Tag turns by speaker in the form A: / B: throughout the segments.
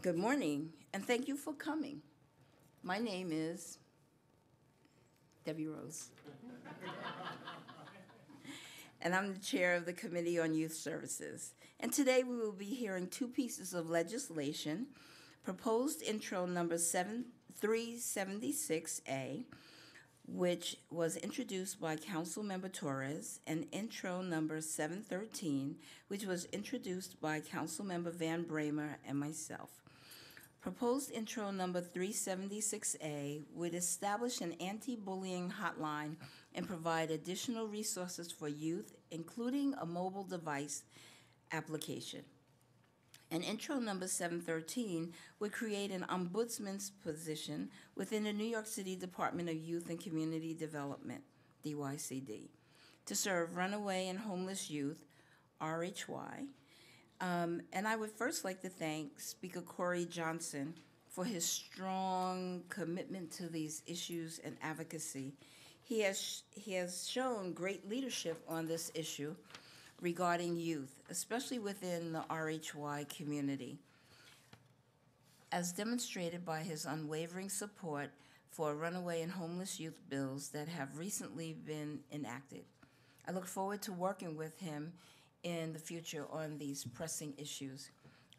A: Good, morning, and thank you for coming. My name is Debbie Rose. and I'm the chair of the Committee on Youth Services. And today we will be hearing two pieces of legislation proposed intro number 7376A, which was introduced by Council Member Torres, and intro number 713, which was introduced by Council Member Van Bramer and myself. Proposed intro number 376A would establish an anti-bullying hotline and provide additional resources for youth, including a mobile device application. And intro number 713 would create an ombudsman's position within the New York City Department of Youth and Community Development, DYCD, to serve runaway and homeless youth, RHY. Um, and I would first like to thank Speaker Corey Johnson for his strong commitment to these issues and advocacy. He has, he has shown great leadership on this issue regarding youth, especially within the RHY community, as demonstrated by his unwavering support for runaway and homeless youth bills that have recently been enacted. I look forward to working with him in the future on these pressing issues.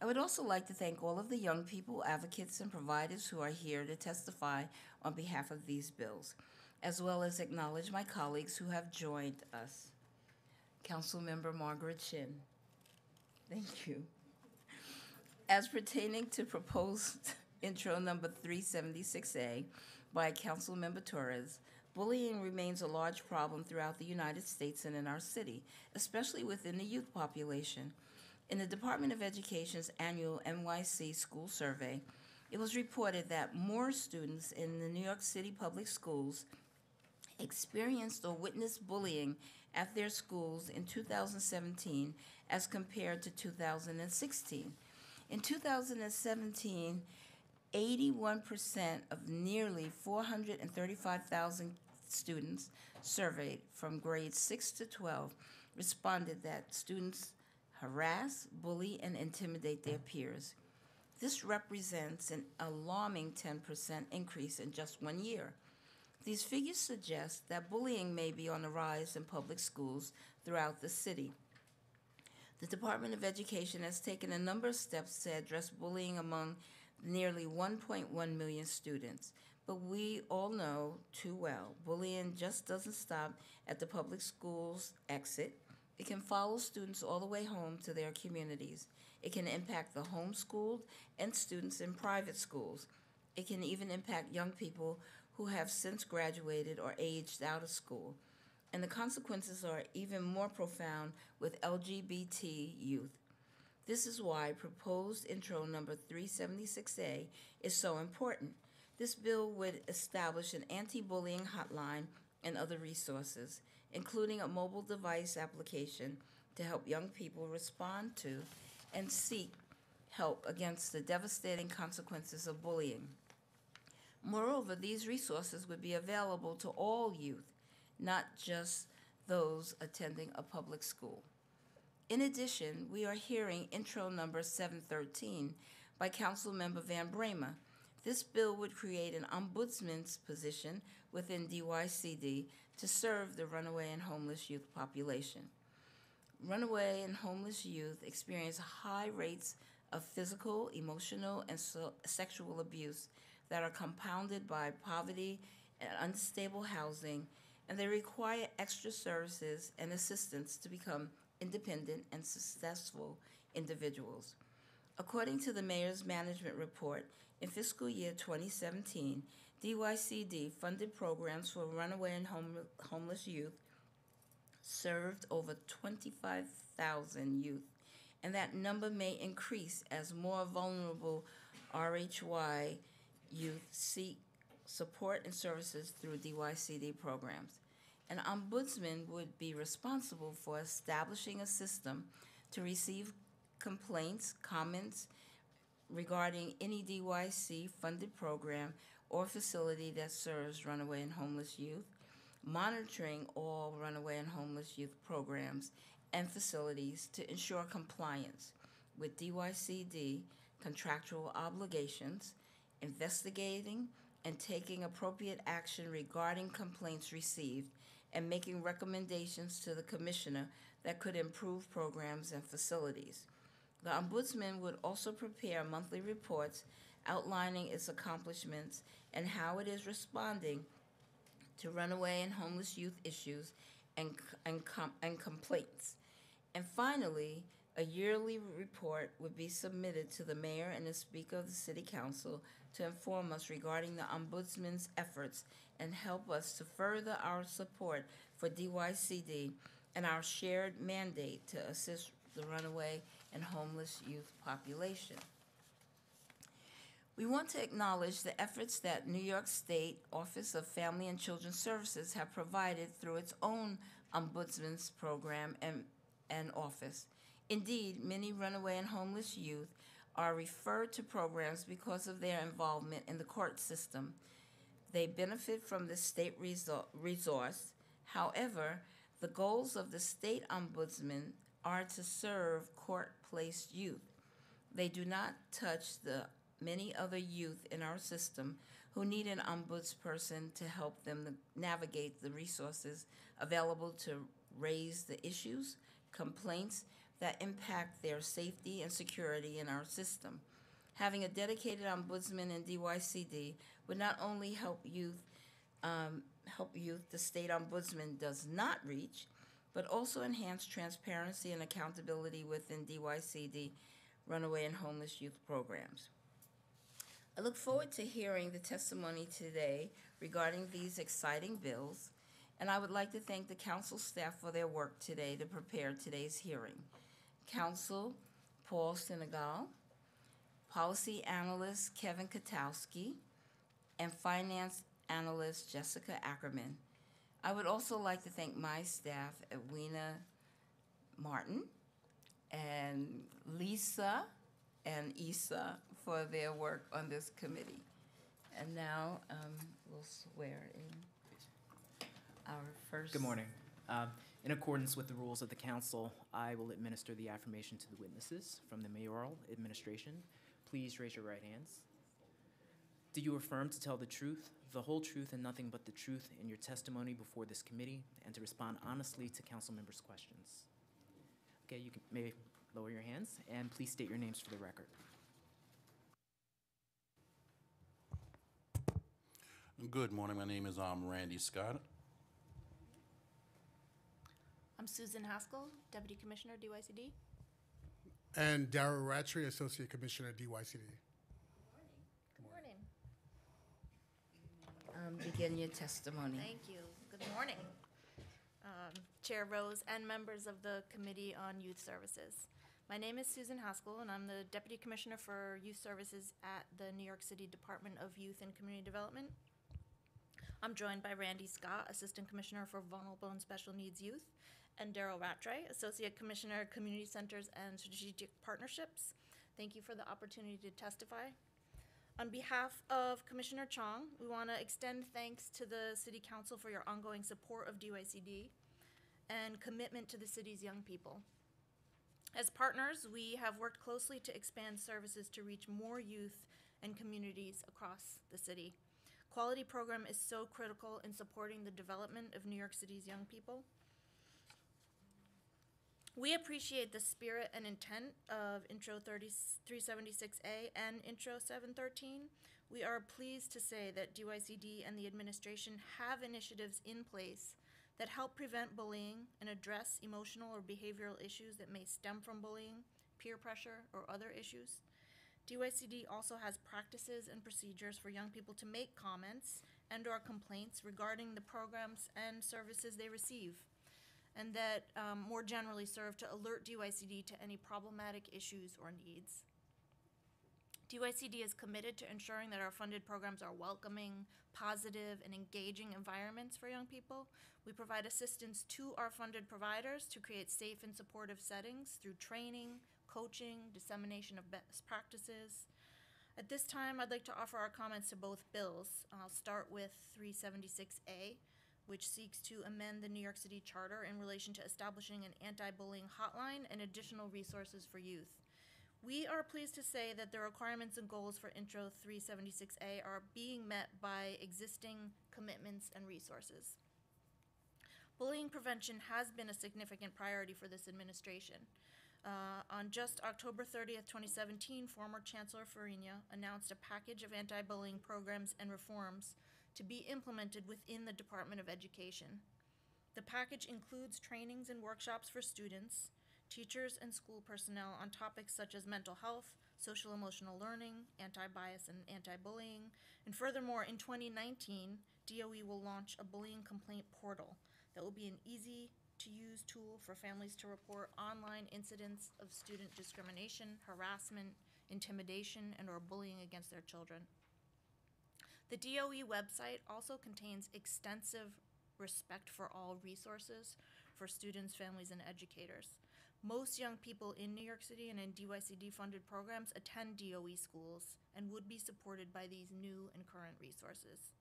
A: I would also like to thank all of the young people, advocates, and providers who are here to testify on behalf of these bills, as well as acknowledge my colleagues who have joined us. Councilmember Margaret Chin. Thank you. As pertaining to proposed intro number 376A by Councilmember Torres, bullying remains a large problem throughout the United States and in our city, especially within the youth population. In the Department of Education's annual NYC school survey, it was reported that more students in the New York City public schools experienced or witnessed bullying at their schools in 2017 as compared to 2016. In 2017, 81% of nearly 435,000 students surveyed from grades 6 to 12 responded that students harass, bully, and intimidate their peers. This represents an alarming 10% increase in just one year. These figures suggest that bullying may be on the rise in public schools throughout the city. The Department of Education has taken a number of steps to address bullying among nearly 1.1 million students. But we all know too well bullying just doesn't stop at the public schools exit. It can follow students all the way home to their communities. It can impact the homeschooled and students in private schools. It can even impact young people who have since graduated or aged out of school. And the consequences are even more profound with LGBT youth. This is why proposed intro number 376A is so important. This bill would establish an anti bullying hotline and other resources, including a mobile device application to help young people respond to and seek help against the devastating consequences of bullying. Moreover, these resources would be available to all youth, not just those attending a public school. In addition, we are hearing intro number 713 by Councilmember Van Bramer. This bill would create an ombudsman's position within DYCD to serve the runaway and homeless youth population. Runaway and homeless youth experience high rates of physical, emotional, and so- sexual abuse that are compounded by poverty and unstable housing, and they require extra services and assistance to become independent and successful individuals. According to the Mayor's Management Report, in fiscal year 2017, DYCD funded programs for runaway and home, homeless youth, served over 25,000 youth, and that number may increase as more vulnerable RHY youth seek support and services through DYCD programs. An ombudsman would be responsible for establishing a system to receive complaints, comments regarding any DYC funded program or facility that serves runaway and homeless youth, monitoring all runaway and homeless youth programs and facilities to ensure compliance with DYCD contractual obligations, investigating and taking appropriate action regarding complaints received, and making recommendations to the Commissioner that could improve programs and facilities. The Ombudsman would also prepare monthly reports outlining its accomplishments and how it is responding to runaway and homeless youth issues and, and, com- and complaints. And finally, a yearly report would be submitted to the mayor and the speaker of the city council to inform us regarding the ombudsman's efforts and help us to further our support for DYCD and our shared mandate to assist the runaway and homeless youth population. We want to acknowledge the efforts that New York State Office of Family and Children Services have provided through its own ombudsman's program and, and office. Indeed, many runaway and homeless youth are referred to programs because of their involvement in the court system. They benefit from the state resource. However, the goals of the state ombudsman are to serve youth. They do not touch the many other youth in our system who need an ombudsperson to help them navigate the resources available to raise the issues, complaints that impact their safety and security in our system. Having a dedicated ombudsman in DYCD would not only help youth, um, help youth the state ombudsman does not reach, but also enhance transparency and accountability within DYCD runaway and homeless youth programs. I look forward to hearing the testimony today regarding these exciting bills, and I would like to thank the council staff for their work today to prepare today's hearing. Counsel Paul Senegal, Policy Analyst Kevin Kotowski, and Finance Analyst Jessica Ackerman. I would also like to thank my staff, Edwina Martin, and Lisa and Isa for their work on this committee. And now um, we'll swear in our first.
B: Good morning. Um, In accordance with the rules of the council, I will administer the affirmation to the witnesses from the mayoral administration. Please raise your right hands. Do you affirm to tell the truth, the whole truth, and nothing but the truth in your testimony before this committee, and to respond honestly to council members' questions? Okay, you can, may lower your hands, and please state your names for the record.
C: Good morning. My name is um, Randy Scott.
D: I'm Susan Haskell, Deputy Commissioner, DYCD.
E: And Darrell Rattray, Associate Commissioner, DYCD.
D: Good morning.
A: Um, Begin your testimony.
D: Thank you. Good morning. Um, Chair Rose and members of the Committee on Youth Services. My name is Susan Haskell, and I'm the Deputy Commissioner for Youth Services at the New York City Department of Youth and Community Development. I'm joined by Randy Scott, Assistant Commissioner for Vulnerable and Special Needs Youth, and Daryl Rattray, Associate Commissioner, Community Centers and Strategic Partnerships. Thank you for the opportunity to testify. On behalf of Commissioner Chong, we want to extend thanks to the City Council for your ongoing support of DYCD and commitment to the city's young people. As partners, we have worked closely to expand services to reach more youth and communities across the city. Quality program is so critical in supporting the development of New York City's young people. We appreciate the spirit and intent of Intro 30 376A and Intro 713. We are pleased to say that DYCD and the administration have initiatives in place that help prevent bullying and address emotional or behavioral issues that may stem from bullying, peer pressure, or other issues. DYCD also has practices and procedures for young people to make comments and or complaints regarding the programs and services they receive and that um, more generally serve to alert DYCD to any problematic issues or needs. DYCD is committed to ensuring that our funded programs are welcoming, positive, and engaging environments for young people. We provide assistance to our funded providers to create safe and supportive settings through training, coaching, dissemination of best practices. At this time, I'd like to offer our comments to both bills. I'll start with 376A, which seeks to amend the New York City Charter in relation to establishing an anti-bullying hotline and additional resources for youth. We are pleased to say that the requirements and goals for Intro 376A are being met by existing commitments and resources. Bullying prevention has been a significant priority for this administration. Uh, on just October 30th, 2017, former Chancellor Farina announced a package of anti-bullying programs and reforms to be implemented within the Department of Education. The package includes trainings and workshops for students, teachers, and school personnel on topics such as mental health, social emotional learning, anti-bias and anti-bullying, and furthermore, in 2019, DOE will launch a bullying complaint portal that will be an easy-to-use tool for families to report online incidents of student discrimination, harassment, intimidation, and/or bullying against their children. The DOE website also contains extensive respect for all resources for students, families, and educators. Most young people in New York City and in DYCD-funded programs attend DOE schools and would be supported by these new and current resources.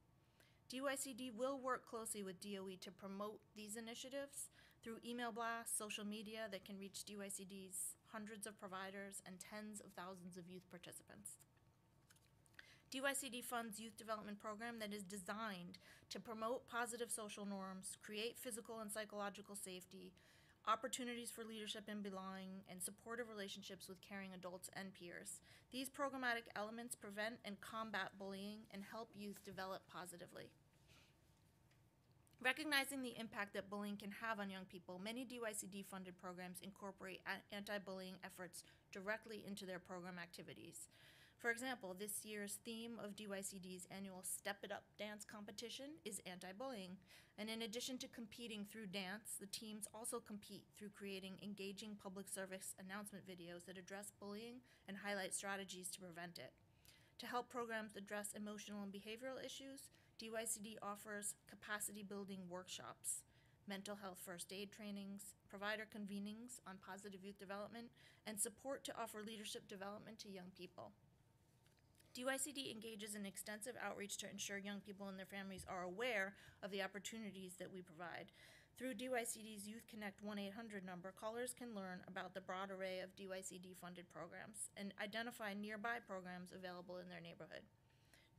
D: DYCD will work closely with DOE to promote these initiatives through email blasts, social media that can reach DYCD's hundreds of providers and tens of thousands of youth participants. DYCD funds youth development program that is designed to promote positive social norms, create physical and psychological safety, opportunities for leadership and belonging, and supportive relationships with caring adults and peers. These programmatic elements prevent and combat bullying and help youth develop positively. Recognizing the impact that bullying can have on young people, many DYCD funded programs incorporate anti bullying efforts directly into their program activities. For example, this year's theme of DYCD's annual Step It Up dance competition is anti bullying. And in addition to competing through dance, the teams also compete through creating engaging public service announcement videos that address bullying and highlight strategies to prevent it. To help programs address emotional and behavioral issues, DYCD offers capacity building workshops, mental health first aid trainings, provider convenings on positive youth development, and support to offer leadership development to young people. DYCD engages in extensive outreach to ensure young people and their families are aware of the opportunities that we provide. Through DYCD's Youth Connect 1 800 number, callers can learn about the broad array of DYCD funded programs and identify nearby programs available in their neighborhood.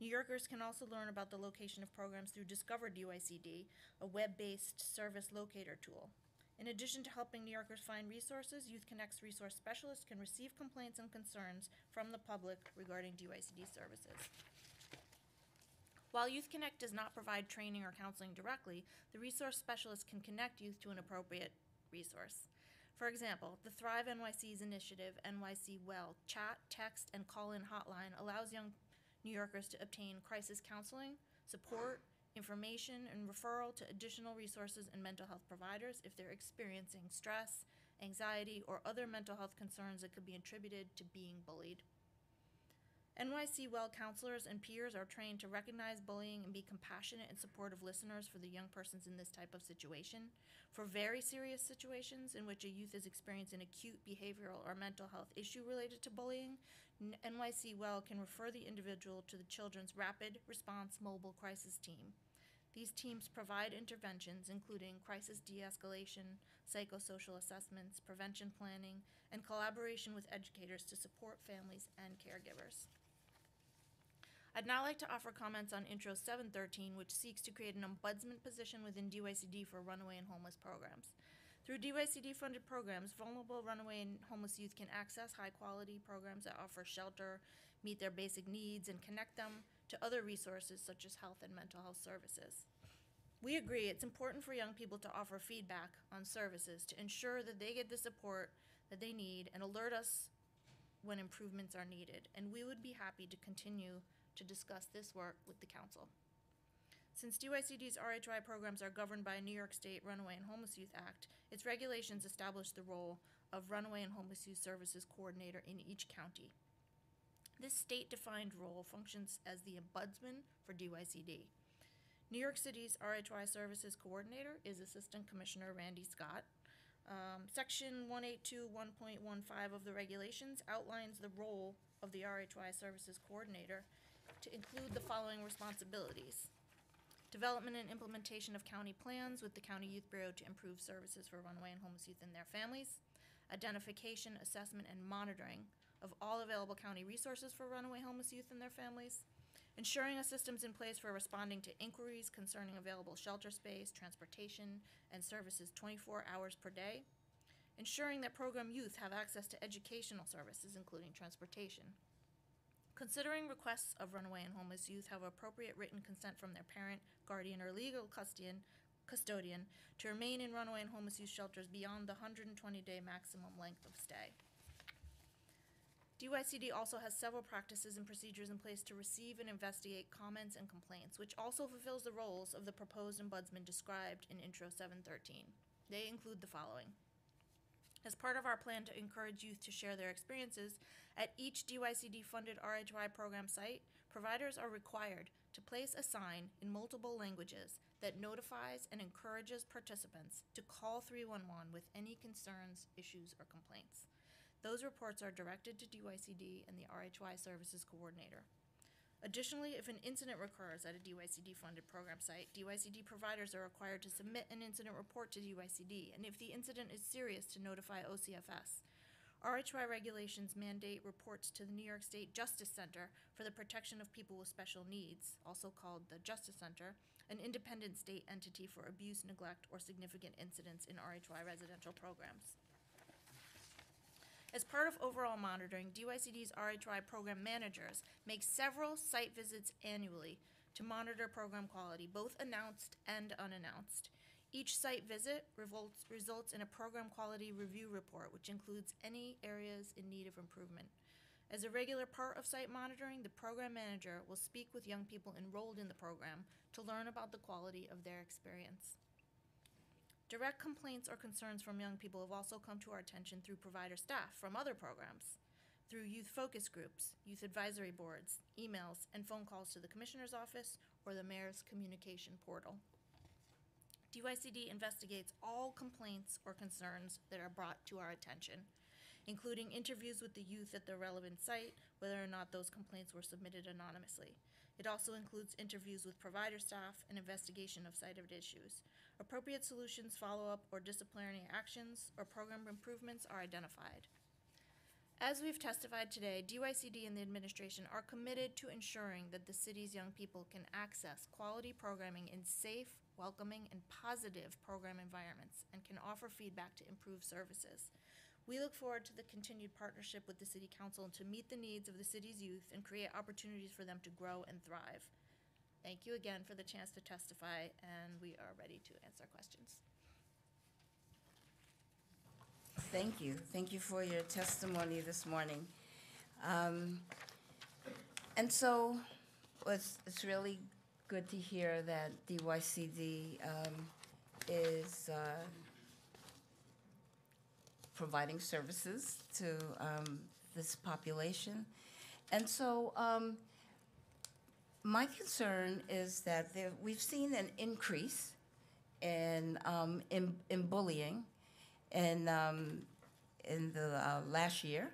D: New Yorkers can also learn about the location of programs through Discover DYCD, a web based service locator tool. In addition to helping New Yorkers find resources, Youth Connect's resource specialists can receive complaints and concerns from the public regarding DYCD services. While Youth Connect does not provide training or counseling directly, the resource specialist can connect youth to an appropriate resource. For example, the Thrive NYC's initiative, NYC Well, chat, text, and call in hotline allows young New Yorkers to obtain crisis counseling, support, information, and referral to additional resources and mental health providers if they're experiencing stress, anxiety, or other mental health concerns that could be attributed to being bullied. NYC Well counselors and peers are trained to recognize bullying and be compassionate and supportive listeners for the young persons in this type of situation. For very serious situations in which a youth is experiencing acute behavioral or mental health issue related to bullying, NYC Well can refer the individual to the Children's Rapid Response Mobile Crisis Team. These teams provide interventions including crisis de escalation, psychosocial assessments, prevention planning, and collaboration with educators to support families and caregivers. I'd now like to offer comments on Intro 713, which seeks to create an ombudsman position within DYCD for runaway and homeless programs. Through DYCD funded programs, vulnerable runaway and homeless youth can access high quality programs that offer shelter, meet their basic needs, and connect them to other resources such as health and mental health services. We agree it's important for young people to offer feedback on services to ensure that they get the support that they need and alert us when improvements are needed, and we would be happy to continue to discuss this work with the council. Since DYCD's RHY programs are governed by New York State Runaway and Homeless Youth Act, its regulations establish the role of Runaway and Homeless Youth Services Coordinator in each county. This state-defined role functions as the ombudsman for DYCD. New York City's RHY Services Coordinator is Assistant Commissioner Randy Scott. Um, Section 182.1.15 of the regulations outlines the role of the RHY Services Coordinator to include the following responsibilities. Development and implementation of county plans with the County Youth Bureau to improve services for runaway and homeless youth and their families. Identification, assessment, and monitoring of all available county resources for runaway homeless youth and their families, ensuring a system's in place for responding to inquiries concerning available shelter space, transportation, and services 24 hours per day, ensuring that program youth have access to educational services, including transportation, considering requests of runaway and homeless youth have appropriate written consent from their parent, guardian, or legal custodian, custodian to remain in runaway and homeless youth shelters beyond the 120-day maximum length of stay. DYCD also has several practices and procedures in place to receive and investigate comments and complaints, which also fulfills the roles of the proposed ombudsman described in Intro 713. They include the following. As part of our plan to encourage youth to share their experiences, at each DYCD-funded RHY program site, providers are required to place a sign in multiple languages that notifies and encourages participants to call 311 with any concerns, issues, or complaints. Those reports are directed to DYCD and the RHY Services Coordinator. Additionally, if an incident recurs at a DYCD-funded program site, DYCD providers are required to submit an incident report to DYCD, and if the incident is serious, to notify OCFS. RHY regulations mandate reports to the New York State Justice Center for the Protection of People with Special Needs, also called the Justice Center, an independent state entity for abuse, neglect, or significant incidents in RHY residential programs. As part of overall monitoring, DYCD's RHY program managers make several site visits annually to monitor program quality, both announced and unannounced. Each site visit revolts, results in a program quality review report, which includes any areas in need of improvement. As a regular part of site monitoring, the program manager will speak with young people enrolled in the program to learn about the quality of their experience. Direct complaints or concerns from young people have also come to our attention through provider staff from other programs, through youth focus groups, youth advisory boards, emails, and phone calls to the Commissioner's Office or the Mayor's Communication Portal. DYCD investigates all complaints or concerns that are brought to our attention, including interviews with the youth at the relevant site, whether or not those complaints were submitted anonymously. It also includes interviews with provider staff and investigation of cited issues. Appropriate solutions, follow-up, or disciplinary actions or program improvements are identified. As we've testified today, DYCD and the administration are committed to ensuring that the city's young people can access quality programming in safe, welcoming, and positive program environments and can offer feedback to improve services. We look forward to the continued partnership with the city council to meet the needs of the city's youth and create opportunities for them to grow and thrive. Thank you again for the chance to testify, and we are ready to answer questions.
A: Thank you. Thank you for your testimony this morning. Um, And so, it's, it's really good to hear that DYCD um, is uh, providing services to um, this population. And so, um, my concern is that there, we've seen an increase in, um, in, in bullying in, um, in the uh, last year.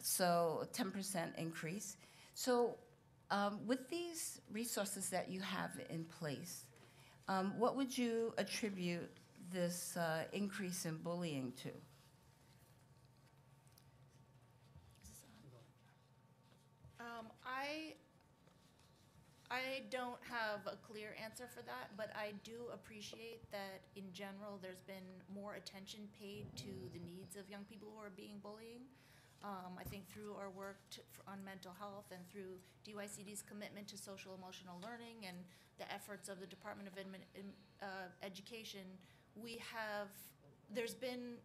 A: So, 10% increase. So, um, with these resources that you have in place, um, what would you attribute this uh, increase in bullying to?
D: Um, I, I don't have a clear answer for that, but I do appreciate that in general, there's been more attention paid to the needs of young people who are being bullying. Um, I think through our work to, on mental health and through DYCD's commitment to social emotional learning and the efforts of the Department of uh, Education, we have, there's been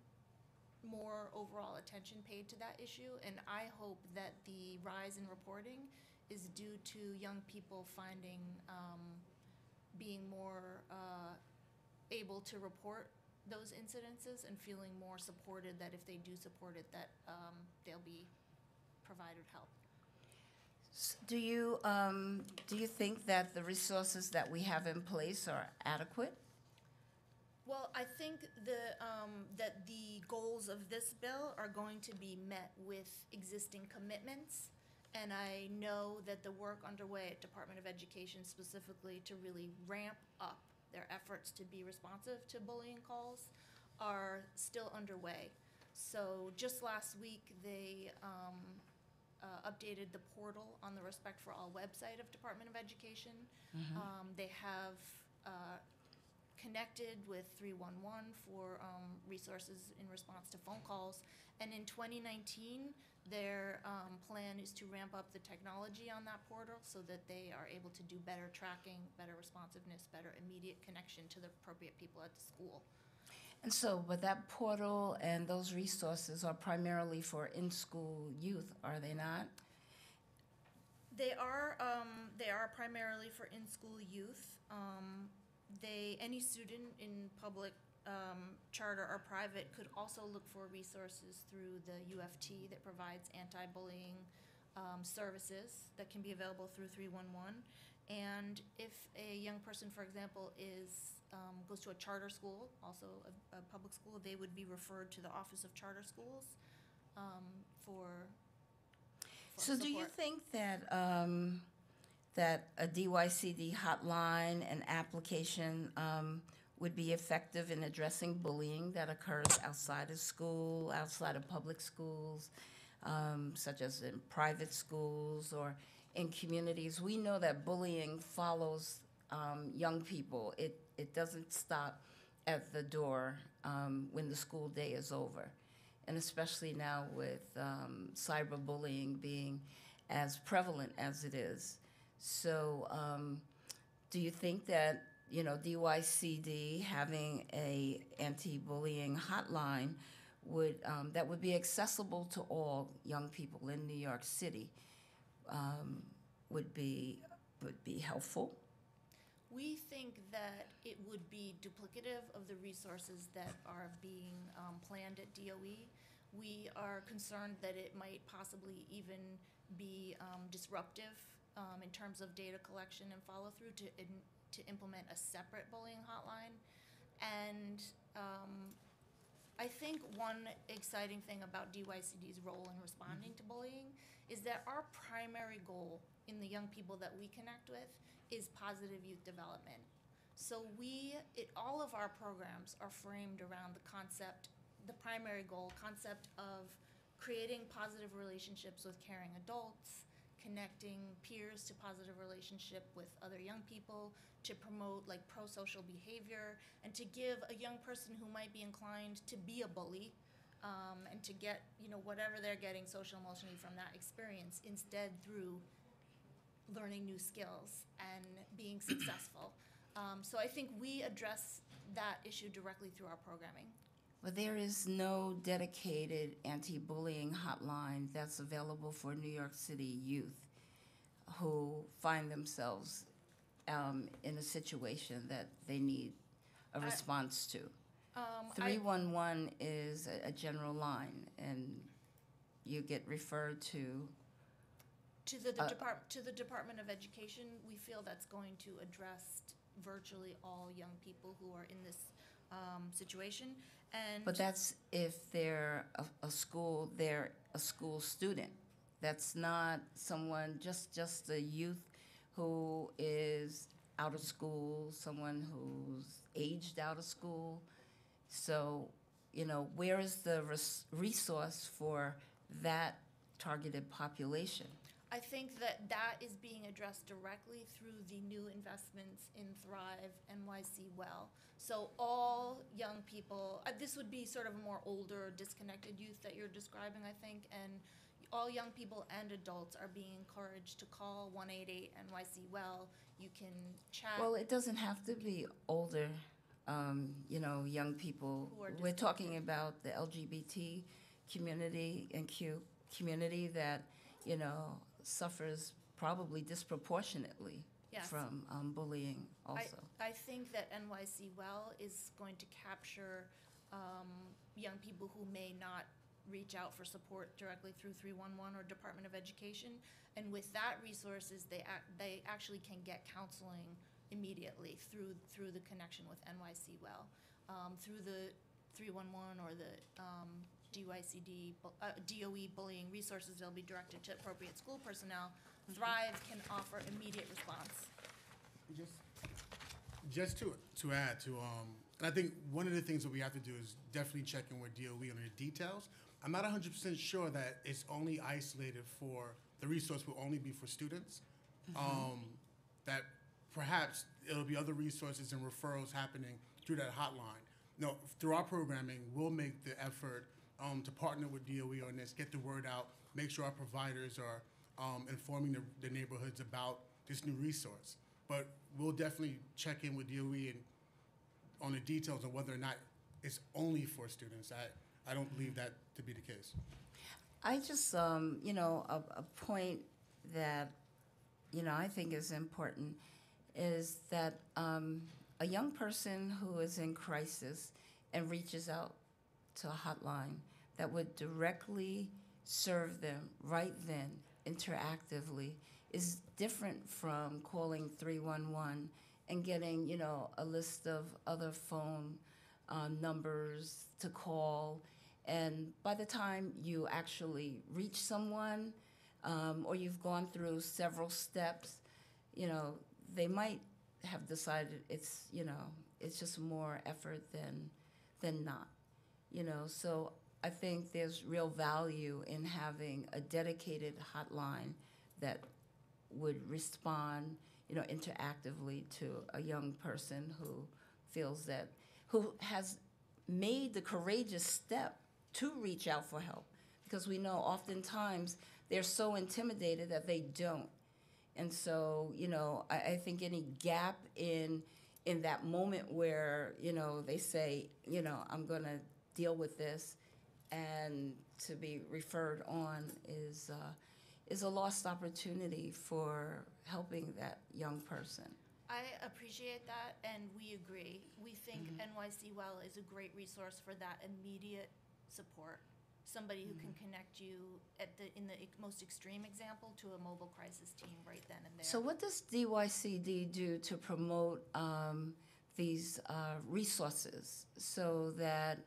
D: more overall attention paid to that issue, and I hope that the rise in reporting is due to young people finding, um, being more, uh, able to report those incidences and feeling more supported that if they do support it, that, um, they'll be provided help.
A: S- Do you, um, do you think that the resources that we have in place are adequate?
D: Well, I think the, um, that the goals of this bill are going to be met with existing commitments. And I know that the work underway at Department of Education specifically to really ramp up their efforts to be responsive to bullying calls are still underway. So just last week, they um, uh, updated the portal on the Respect for All website of Department of Education. Um, They have uh, connected with 311 for um, resources in response to phone calls. And in 2019, their um, plan is to ramp up the technology on that portal so that they are able to do better tracking, better responsiveness, better immediate connection to the appropriate people at the school.
A: And so, but that portal and those resources are primarily for in-school youth, are they not?
D: They are um, they are primarily for in-school youth. Um, they any student in public um, charter or private could also look for resources through the UFT that provides anti-bullying um, services that can be available through 311. And if a young person, for example, is um, goes to a charter school, also a, a public school, they would be referred to the Office of Charter Schools um, for. for
A: So do you
D: support.
A: think that, um, that a DYCD hotline and application, um, would be effective in addressing bullying that occurs outside of school, outside of public schools, um, such as in private schools or in communities? We know that bullying follows, um, young people. It, it doesn't stop at the door, um, when the school day is over and especially now with um, cyberbullying being as prevalent as it is. So, um, do you think that you know DYCD having a anti-bullying hotline would um, that would be accessible to all young people in New York City um, would be would be helpful?
D: We think that it would be duplicative of the resources that are being um, planned at DOE. We are concerned that it might possibly even be um, disruptive um, in terms of data collection and follow-through to, in- to implement a separate bullying hotline. And um, I think one exciting thing about DYCD's role in responding to bullying is that our primary goal in the young people that we connect with is positive youth development. So we, it, all of our programs are framed around the concept, the primary goal, concept of creating positive relationships with caring adults, connecting peers to positive relationship with other young people, to promote like pro-social behavior, and to give a young person who might be inclined to be a bully, um, and to get, you know, whatever they're getting social emotionally from that experience, instead through learning new skills and being successful. Um, so I think we address that issue directly through our programming.
A: But there is no dedicated anti-bullying hotline that's available for New York City youth who find themselves um, in a situation that they need a
D: I-
A: response to.
D: Um, I-
A: 311 is a, a general line, and you get referred to,
D: To the, the
A: Uh,
D: depart, to the Department of Education, we feel that's going to address virtually all young people who are in this, um, situation. And.
A: but that's if they're a, a school, they're a school student. That's not someone, just, just a youth who is out of school, someone who's aged out of school. So, you know, where is the res- resource for that targeted population?
D: I think that that is being addressed directly through the new investments in Thrive NYC Well. So all young people, uh, this would be sort of a more older, disconnected youth that you're describing, I think, and all young people and adults are being encouraged to call 188 NYC Well. You can chat.
A: Well, it doesn't have to be older, um, you know, young people. We're talking about the LGBT community and Q community that, you know, suffers probably disproportionately
D: Yes.
A: from um, bullying also.
D: I, I think that NYC Well is going to capture um, young people who may not reach out for support directly through 311 or Department of Education. And with that resources, they, ac- they actually can get counseling immediately through, through the connection with NYC Well. Um, Through the 311 or the um, DYCD, bu- uh, DOE bullying resources, they'll be directed to appropriate school personnel. Thrive can offer immediate response.
E: Just, just to, to add to, um, And I think one of the things that we have to do is definitely check in with DOE on the details. I'm not 100% sure that it's only isolated for, the resource will only be for students. Um, that perhaps it'll be other resources and referrals happening through that hotline. No, through our programming, we'll make the effort um, to partner with DOE on this, get the word out, make sure our providers are um, informing the, the neighborhoods about this new resource. But we'll definitely check in with DOE and on the details of whether or not it's only for students. I, I don't believe that to be the case.
A: I just, um, you know, a, a point that, you know, I think is important is that um, a young person who is in crisis and reaches out to a hotline that would directly serve them right then, interactively, is different from calling 311 and getting, you know, a list of other phone uh, numbers to call. And by the time you actually reach someone, um, or you've gone through several steps, you know, they might have decided it's, you know, it's just more effort than, than not, you know. So I think there's real value in having a dedicated hotline that would respond, you know, interactively to a young person who feels that, who has made the courageous step to reach out for help. Because we know oftentimes they're so intimidated that they don't. And so, you know, I, I think any gap in in that moment where, you know, they say, you know, I'm gonna deal with this and to be referred on is uh, is a lost opportunity for helping that young person.
D: I appreciate that, and we agree. We think NYC Well is a great resource for that immediate support. Somebody who can connect you at the, in the most extreme example, to a mobile crisis team right then and there.
A: So what does DYCD do to promote um, these uh, resources so that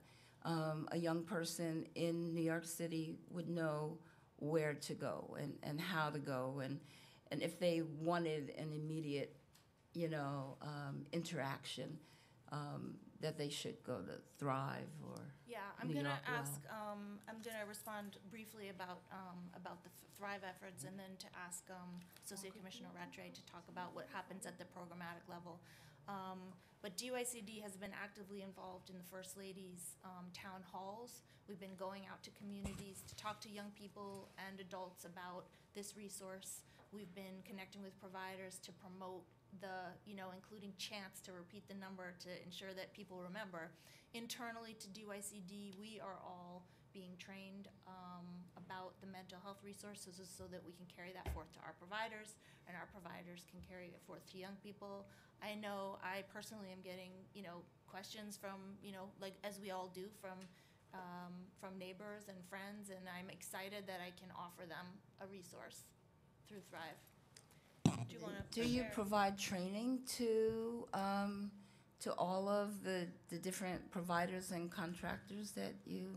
A: um, a young person in New York City would know where to go and, and how to go and, and if they wanted an immediate, you know, um, interaction, um, that they should go to Thrive or,
D: Yeah, I'm
A: New
D: gonna
A: York Well.
D: ask, um, I'm gonna respond briefly about, um, about the Thrive efforts and then to ask, um, Associate Commissioner Rattray to talk about what happens at the programmatic level. Um, but DYCD has been actively involved in the First Lady's, um, town halls. We've been going out to communities to talk to young people and adults about this resource. We've been connecting with providers to promote the, you know, including chants to repeat the number to ensure that people remember. Internally to DYCD, we are all being trained um, about the mental health resources so that we can carry that forth to our providers, and our providers can carry it forth to young people. I know I personally am getting, you know, questions from, you know, like as we all do from um, from neighbors and friends, and I'm excited that I can offer them a resource through Thrive. Do you want to?
A: do you provide training to, um, to all of the, the different providers and contractors that you?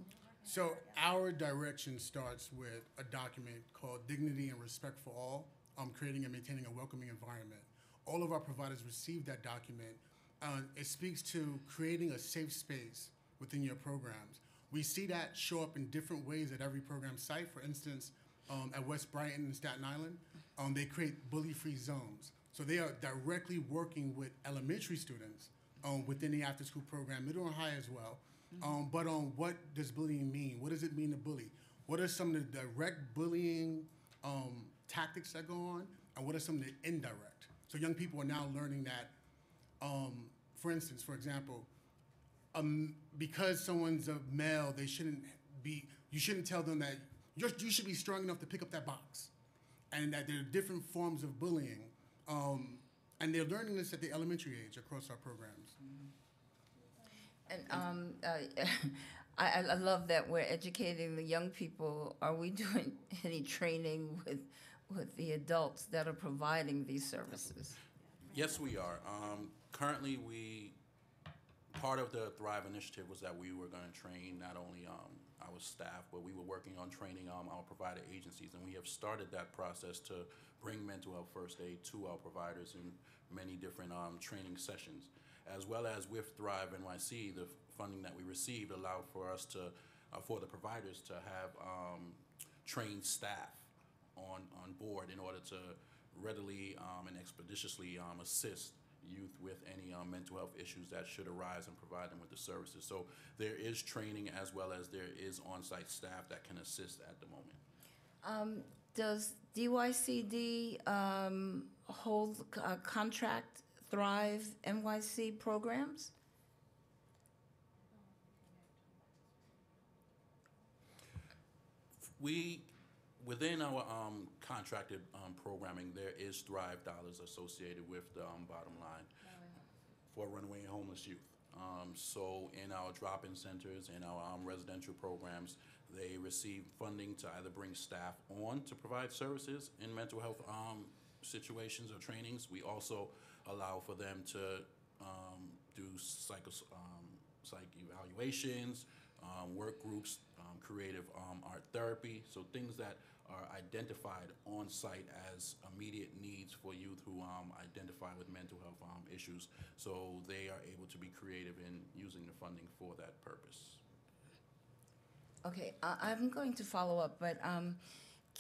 E: So our direction starts with a document called Dignity and Respect for All, um, creating and maintaining a welcoming environment. All of our providers receive that document. Uh, it speaks to creating a safe space within your programs. We see that show up in different ways at every program site. For instance, um, at West Brighton and Staten Island, um, they create bully-free zones. So they are directly working with elementary students um, within the after-school program, middle and high as well. Um, but on what does bullying mean? What does it mean to bully? What are some of the direct bullying um, tactics that go on, and what are some of the indirect? So young people are now learning that. Um, for instance, for example, um, because someone's a male, they shouldn't be. You shouldn't tell them that you're, you should be strong enough to pick up that box, and that there are different forms of bullying. Um, and they're learning this at the elementary age across our programs.
A: And um, uh, I, I love that we're educating the young people. Are we doing any training with, with the adults that are providing these services?
C: Yes, we are. Um, currently, we, part of the Thrive Initiative was that we were gonna train not only, um, our staff, but we were working on training, um, our provider agencies. And we have started that process to bring mental health first aid to our providers in many different, um, training sessions. As well as with Thrive NYC, the funding that we received allowed for us to, uh, for the providers to have um, trained staff on, on board in order to readily um, and expeditiously um, assist youth with any um, mental health issues that should arise and provide them with the services. So there is training as well as there is on-site staff that can assist at the moment.
A: Um, does DYCD um, hold a contract Thrive NYC programs?
C: We, within our um, contracted um, programming, there is Thrive dollars associated with the um, bottom line for runaway and homeless youth. Um, so in our drop-in centers, and our um, residential programs, they receive funding to either bring staff on to provide services in mental health um, situations or trainings. We also allow for them to um, do psycho, um, psych evaluations, um, work groups, um, creative um, art therapy, so things that are identified on site as immediate needs for youth who um, identify with mental health issues. So they are able to be creative in using the funding for that purpose.
A: Okay, I, I'm going to follow up, but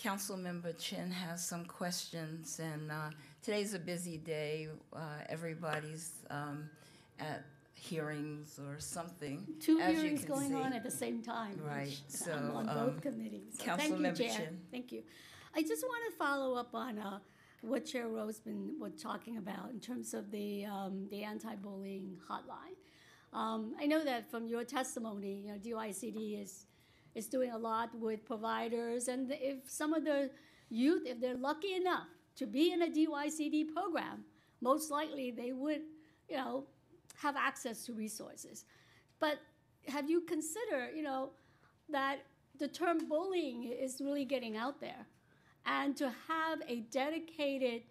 A: Councilmember Chin has some questions, and uh, today's a busy day. Uh, everybody's um, at hearings or something.
F: Two
A: as you
F: hearings
A: can
F: going
A: see.
F: on at the same time.
A: Right,
F: which
A: so,
F: I'm on
A: um,
F: both committees. So Thank you,
A: Councilmember
F: Chair.
A: Chin.
F: Thank you. I just want to follow up on uh, what Chair Roseman was talking about in terms of the, um, the anti-bullying hotline. Um, I know that from your testimony, you know, DYCD is, is doing a lot with providers, and if some of the youth, if they're lucky enough to be in a DYCD program, most likely they would, you know, have access to resources. But have you considered, you know, that the term bullying is really getting out there, and to have a dedicated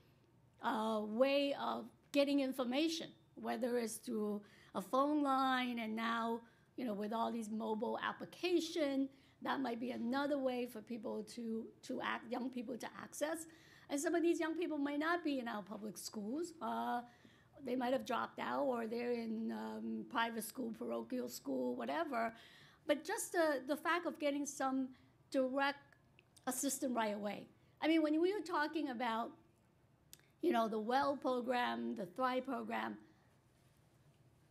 F: uh, way of getting information, whether it's through a phone line and now, you know, with all these mobile application, that might be another way for people to to act, young people to access. And some of these young people might not be in our public schools. Uh, they might have dropped out or they're in um, private school, parochial school, whatever. But just the, the fact of getting some direct assistance right away. I mean, when we were talking about, you know, the WELL program, the Thrive program,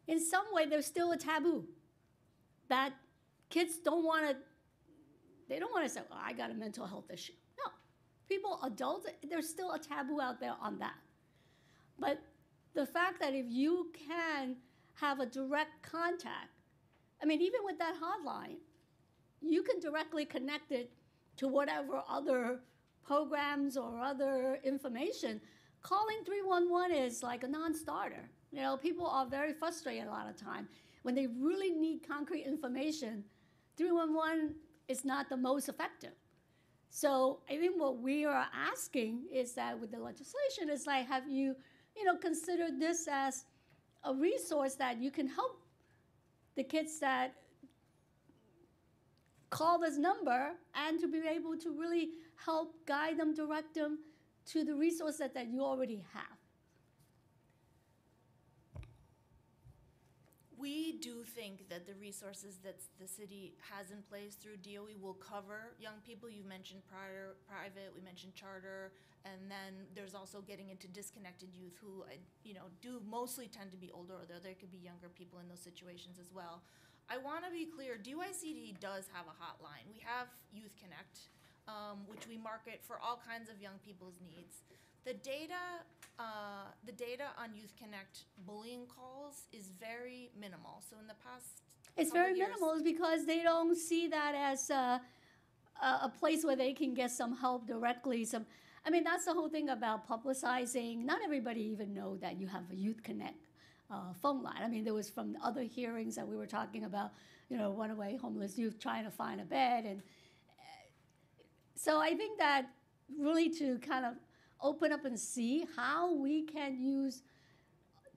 F: in some way there's still a taboo that kids don't want to, they don't want to say, oh, I got a mental health issue. People, adults, there's still a taboo out there on that. But the fact that if you can have a direct contact, I mean, even with that hotline, you can directly connect it to whatever other programs or other information. Calling 311 is like a non starter. You know, people are very frustrated a lot of time. When they really need concrete information, 311 is not the most effective. So I think what we are asking is that with the legislation is like, have you, you know, considered this as a resource that you can help the kids that call this number and to be able to really help guide them, direct them to the resource that, that you already have.
D: We do think that the resources that the city has in place through DOE will cover young people. You mentioned prior, private, we mentioned charter, and then there's also getting into disconnected youth who, uh, you know, do mostly tend to be older, although there could be younger people in those situations as well. I want to be clear, DYCD does have a hotline. We have Youth Connect, um, which we market for all kinds of young people's needs. The data, uh, the data on Youth Connect bullying calls is very minimal. So in the past,
F: It's very
D: years-
F: minimal is because they don't see that as a, a, a place where they can get some help directly. Some, I mean, that's the whole thing about publicizing. Not everybody even know that you have a Youth Connect uh, phone line. I mean, there was from other hearings that we were talking about, you know, runaway homeless youth trying to find a bed, and uh, so I think that really to kind of open up and see how we can use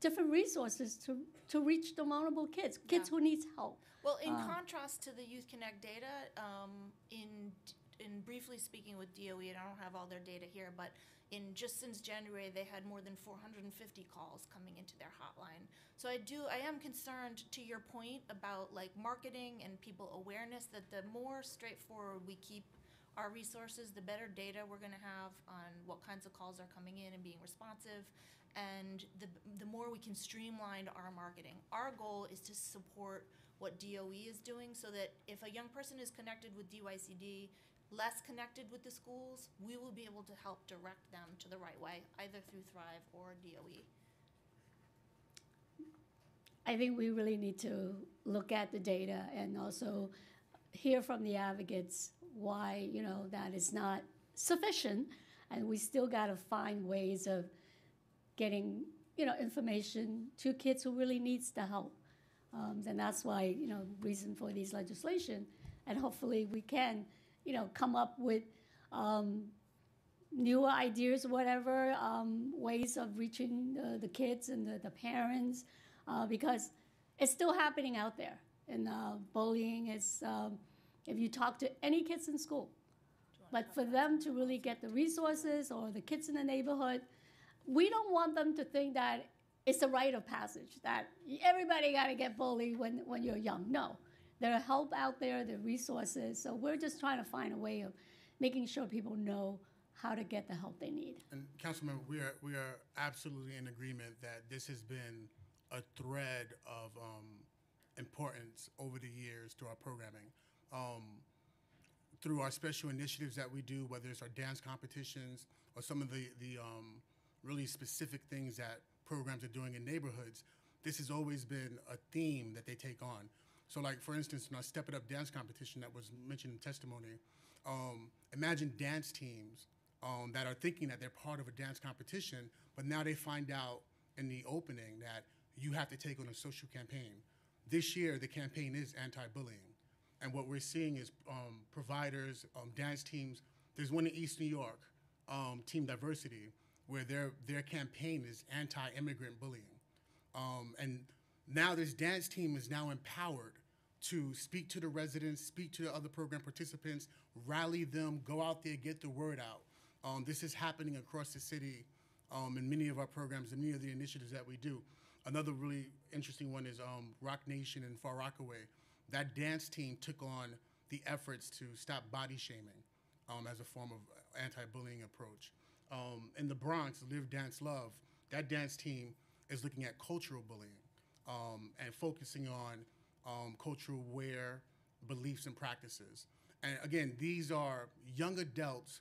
F: different resources to to reach the vulnerable kids, kids
D: Yeah.
F: who needs help.
D: Well, in
F: Uh.
D: contrast to the Youth Connect data, um, in in briefly speaking with DOE, and I don't have all their data here, but in just since January, they had more than 450 calls coming into their hotline. So I do, I am concerned to your point about like marketing and people awareness that the more straightforward we keep our resources, the better data we're gonna have on what kinds of calls are coming in and being responsive. And the, the more we can streamline our marketing. Our goal is to support what DOE is doing so that if a young person is connected with DYCD, less connected with the schools, we will be able to help direct them to the right way, either through Thrive or. DOE.
F: I think we really need to look at the data and also hear from the advocates why, you know, that is not sufficient. And we still got to find ways of getting, you know, information to kids who really needs the help. Um, that's why, you know, reason for these legislation. And hopefully we can, you know, come up with um, newer ideas, whatever, um, ways of reaching the, the kids and the, the parents, uh, because it's still happening out there. And uh, bullying is, um, if you talk to any kids in school, but for them to really get the resources or the kids in the neighborhood, we don't want them to think that it's a rite of passage, that everybody got to get bullied when, when you're young. No, there are help out there, there are resources. So we're just trying to find a way of making sure people know how to get the help they need.
E: And Councilmember, we are, we are absolutely in agreement that this has been a thread of um, importance over the years to our programming. Um, through our special initiatives that we do, whether it's our dance competitions or some of the, the um, really specific things that programs are doing in neighborhoods, this has always been a theme that they take on. So, like for instance, in our Step It Up dance competition that was mentioned in testimony, um, imagine dance teams um, that are thinking that they're part of a dance competition, but now they find out in the opening that you have to take on a social campaign. This year, the campaign is anti-bullying. And what we're seeing is um, providers, um, dance teams. There's one in East New York, um, Team Diversity, where their their campaign is anti-immigrant bullying. Um, and now this dance team is now empowered to speak to the residents, speak to the other program participants, rally them, go out there, get the word out. Um, this is happening across the city um, in many of our programs and many of the initiatives that we do. Another really interesting one is um, Rock Nation in Far Rockaway. That dance team took on the efforts to stop body shaming um, as a form of anti-bullying approach. Um, in the Bronx, Live Dance Love, that dance team is looking at cultural bullying um, and focusing on um, cultural wear, beliefs, and practices. And again, these are young adults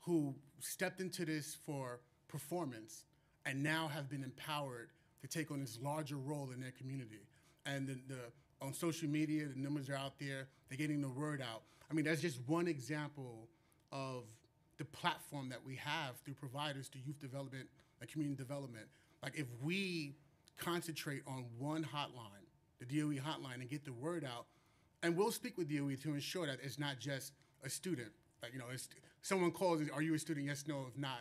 E: who stepped into this for performance and now have been empowered take on this larger role in their community. And the, the on social media, the numbers are out there. They're getting the word out. I mean, that's just one example of the platform that we have through providers to youth development and community development. Like if we concentrate on one hotline, the DOE hotline, and get the word out, and we'll speak with DOE to ensure that it's not just a student. Like you know, it's, someone calls, are you a student? Yes, no. If not,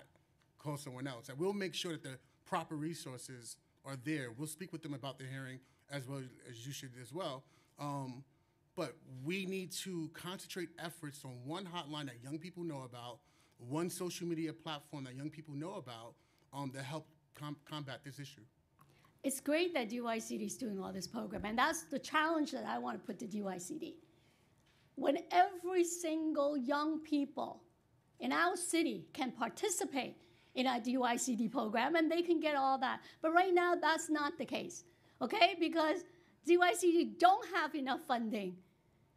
E: call someone else. And we'll make sure that the proper resources are there. We'll speak with them about the hearing as well as you should as well. Um, but we need to concentrate efforts on one hotline that young people know about, one social media platform that young people know about um, to help com- combat this issue.
F: It's great that DYCD is doing all this program, and that's the challenge that I want to put to DYCD. When every single young people in our city can participate in our DYCD program and they can get all that. But right now, that's not the case, okay? Because DYCD don't have enough funding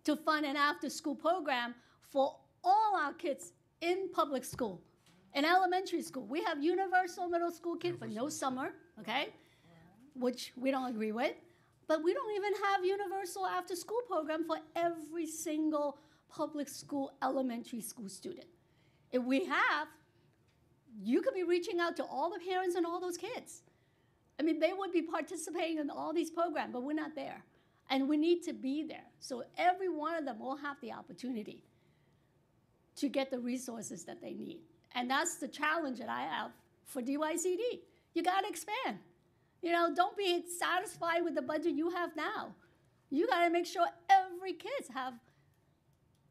F: to fund an after-school program for all our kids in public school. In elementary school, we have universal middle school kid, but no summer, okay? Which we don't agree with. But we don't even have universal after-school program for every single public school elementary school student. If we have, you could be reaching out to all the parents and all those kids. I mean, they would be participating in all these programs, but we're not there. And we need to be there. So every one of them will have the opportunity to get the resources that they need. And that's the challenge that I have for DYCD. You got to expand. You know, don't be satisfied with the budget you have now. You got to make sure every kids have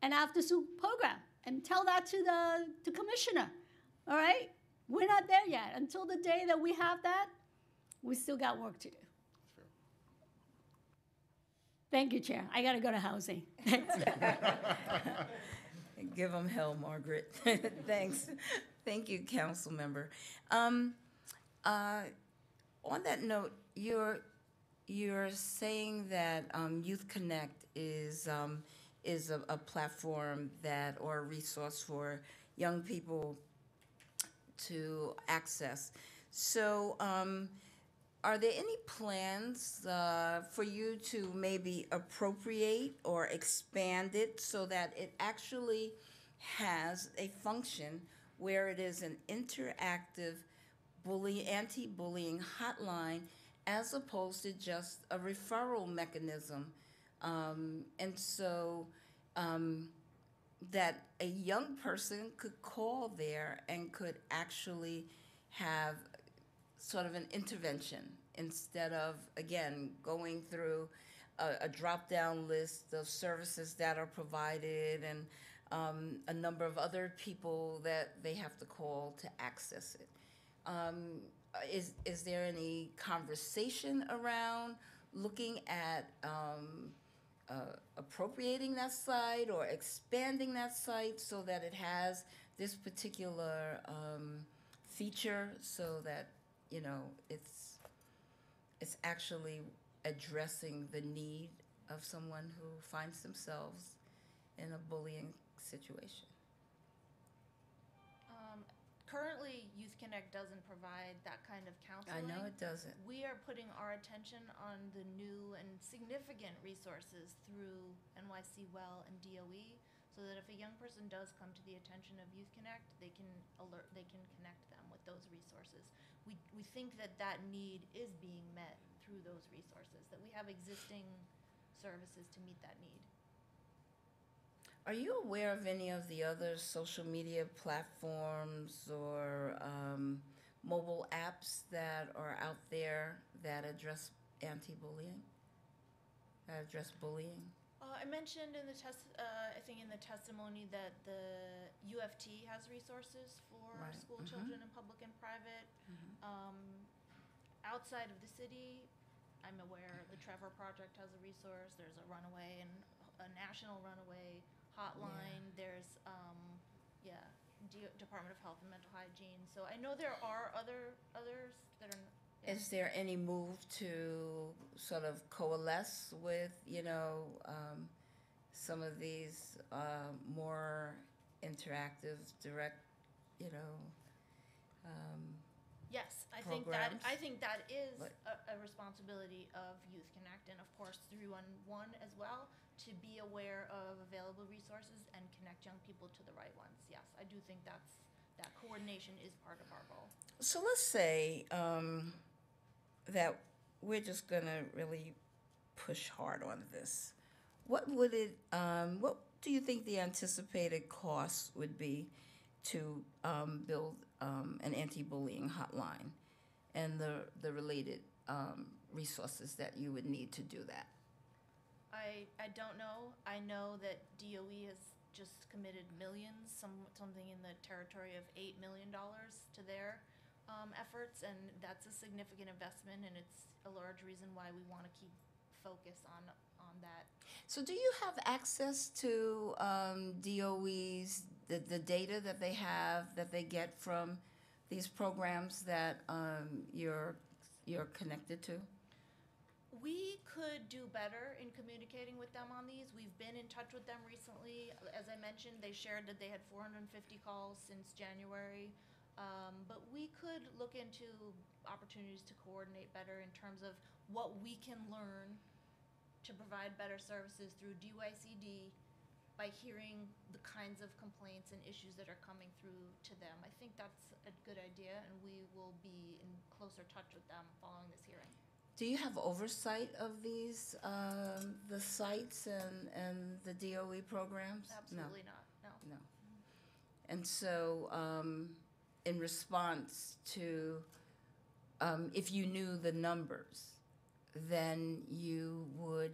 F: an after-school program and tell that to the to commissioner. All right? We're not there yet. Until the day that we have that, we still got work to do. Sure. Thank you, Chair. I gotta go to housing.
A: Give them hell, Margaret. Thanks. Thank you, council member. Um, uh, on that note, you're, you're saying that, um, Youth Connect is, um, is a, a platform that, or a resource for young people to access. So, um, are there any plans uh, for you to maybe appropriate or expand it so that it actually has a function where it is an interactive bully, anti-bullying hotline as opposed to just a referral mechanism? Um, and so, um, that a young person could call there and could actually have sort of an intervention instead of, again, going through a, a drop-down list of services that are provided and um, a number of other people that they have to call to access it. Um, is, is there any conversation around looking at um, uh, appropriating that site or expanding that site so that it has this particular um, feature so that you know it's it's actually addressing the need of someone who finds themselves in a bullying situation.
D: Currently, Youth Connect doesn't provide that kind of counseling.
A: I know it doesn't.
D: We are putting our attention on the new and significant resources through NYC Well and DOE, so that if a young person does come to the attention of Youth Connect, they can alert, they can connect them with those resources. We, we think that that need is being met through those resources, that we have existing services to meet that need.
A: Are you aware of any of the other social media platforms or um, mobile apps that are out there that address anti-bullying? That address bullying?
D: Uh, I mentioned in the test, uh, I think in the testimony that the UFT has resources for
A: Right,
D: school
A: mhm.
D: children in public and private. Um, outside of the city, I'm aware the Trevor Project has a resource. There's a runaway and a national runaway hotline. There's, um, yeah, D- Department of Health and Mental Hygiene. So I know there are other others that are. yeah.
A: Is there any move to sort of coalesce with, you know, um, some of these uh, more interactive, direct, you know, um,
D: Yes, I think that,
A: programs.
D: I think that is a, a responsibility of Youth Connect and of course three one one as well, to be aware of available resources and connect young people to the right ones. Yes, I do think that's, that coordination is part of our goal.
A: So let's say um, that we're just gonna really push hard on this. What would it? Um, what do you think the anticipated costs would be to um, build um, an anti-bullying hotline, and the the related um, resources that you would need to do that?
D: I, I don't know. I know that DOE has just committed millions, some, something in the territory of eight million dollars to their um, efforts, and that's a significant investment, and it's a large reason why we want to keep focus on, on that.
A: So, do you have access to um, DOE's the, the data that they have that they get from these programs that um, you're you're connected to?
D: We could do better in communicating with them on these. We've been in touch with them recently. As I mentioned, they shared that they had 450 calls since January. Um, but we could look into opportunities to coordinate better in terms of what we can learn to provide better services through DYCD by hearing the kinds of complaints and issues that are coming through to them. I think that's a good idea, and we will be in closer touch with them following this hearing.
A: Do you have oversight of these um, the sites and, and the DOE programs?
D: Absolutely not, no.
A: No. No. And so, um, in response to, um, if you knew the numbers, then you would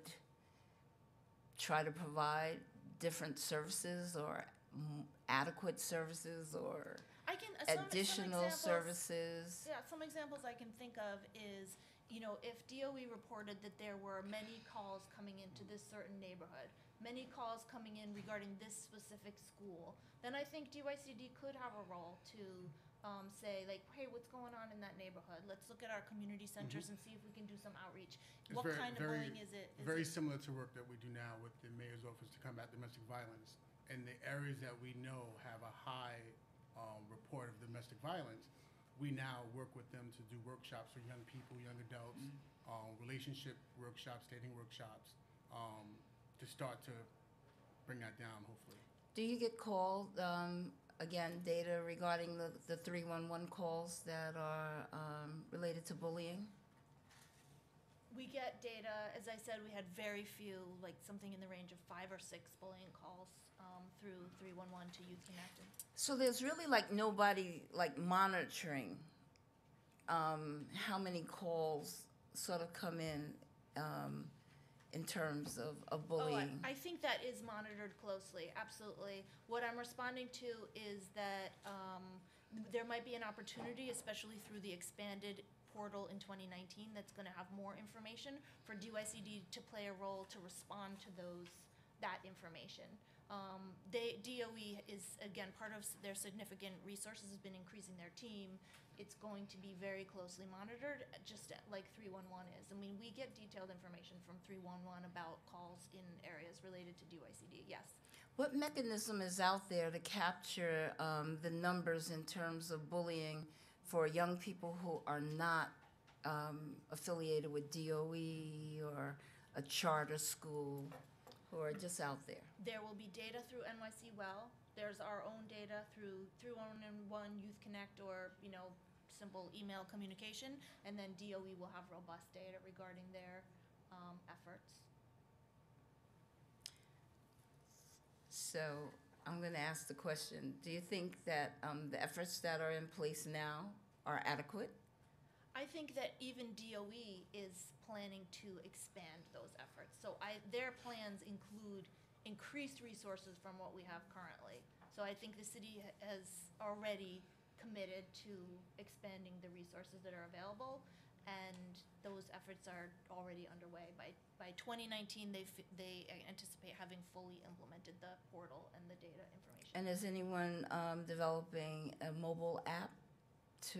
A: try to provide different services or mm, adequate services or
D: I can uh, some, some
A: additional
D: examples-
A: services.
D: Yeah, some examples I can think of is you know, if DOE reported that there were many calls coming into this certain neighborhood, many calls coming in regarding this specific school, then I think DYCD could have a role to um, say like, hey, what's going on in that neighborhood? Let's look at our community centers and see if we can do some outreach.
E: It's
D: what
E: very-
D: kind of
E: very-
D: bullying is it? Is
E: Very
D: it-
E: similar to work that we do now with the mayor's office to combat domestic violence. In the areas that we know have a high um, report of domestic violence, we now work with them to do workshops for young people, young adults, um, relationship workshops, dating workshops, um, to start to bring that down, hopefully.
A: Do you get called, um, again, data regarding the, the 311 calls that are um, related to bullying?
D: We get data, as I said, we had very few, like something in the range of five or six bullying calls um, through 311 to Youth Connected.
A: So there's really like nobody like monitoring um, how many calls sort of come in um, in terms of, of bullying.
D: Oh, I, I think that is monitored closely, absolutely. What I'm responding to is that um, there might be an opportunity, especially through the expanded portal in 2019, that's going to have more information for DYCD to play a role to respond to those that information. Um, they DOE is again part of their significant resources has been increasing their team. It's going to be very closely monitored, uh, just like 311 is. I mean, we get detailed information from 311 about calls in areas related to DYCD. Yes.
A: What mechanism is out there to capture um, the numbers in terms of bullying for young people who are not um, affiliated with DOE or a charter school, who are just out there?
D: There will be data through NYC Well. There's our own data through through One and One Youth Connect or you know simple email communication, and then DOE will have robust data regarding their um, efforts.
A: So I'm going to ask the question, do you think that um, the efforts that are in place now are adequate?
D: I think that even DOE is planning to expand those efforts. So I, their plans include increased resources from what we have currently. So I think the city ha- has already committed to expanding the resources that are available, and those efforts are already underway. By, by 2019, they, f- they anticipate having fully implemented the portal and the data information.
A: And is anyone um, developing a mobile app to,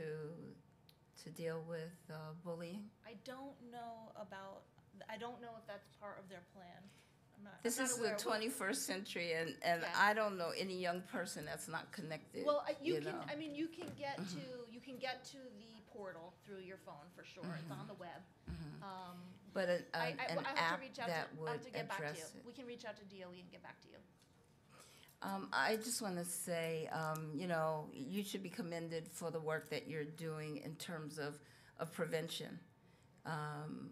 A: to deal with uh, bullying?
D: I don't know about, I don't know if that's part of their plan. I'm not,
A: This is the 21st century, and, and
D: Yeah.
A: I don't know any young person that's not connected.
D: Well, I- you
A: you
D: can,
A: know.
D: I mean, you can get to, you can get to the portal through your phone for sure. It's on the web. Um,
A: But an,
D: I,
A: an,
D: I,
A: an
D: I have
A: app
D: to reach out
A: that
D: to, I have
A: would
D: to get back to you.
A: address it.
D: We can reach out to DOE and get back to you.
A: Um, I just want to say, um, you know, you should be commended for the work that you're doing in terms of, of prevention. Um,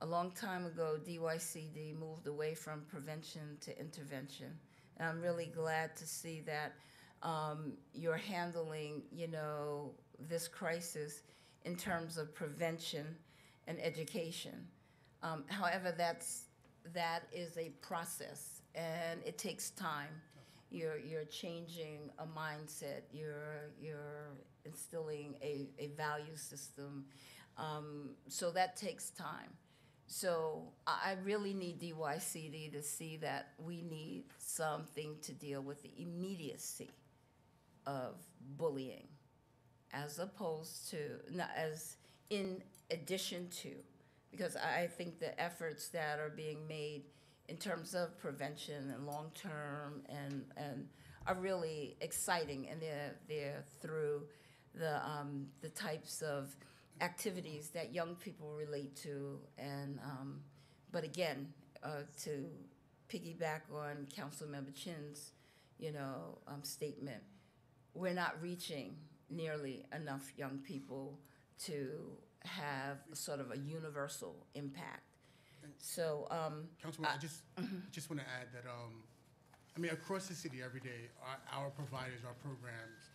A: a long time ago, DYCD moved away from prevention to intervention. And I'm really glad to see that um, you're handling, you know, this crisis in terms of prevention and education. Um, however, that's, that is a process and it takes time. You're, you're changing a mindset, you're, you're instilling a, a value system. Um, so that takes time. So I really need DYCD to see that we need something to deal with the immediacy of bullying as opposed to, not as in addition to, because I think the efforts that are being made in terms of prevention and long-term and, and are really exciting, and they're, they're through the, um, the types of activities that young people relate to, and, um, but again, uh, to piggyback on Councilmember Chin's, you know, um, statement, we're not reaching nearly enough young people to have sort of a universal impact. So, um,
E: Councilman, I just, just want to add that, um, I mean, across the city every day, our, our providers, our programs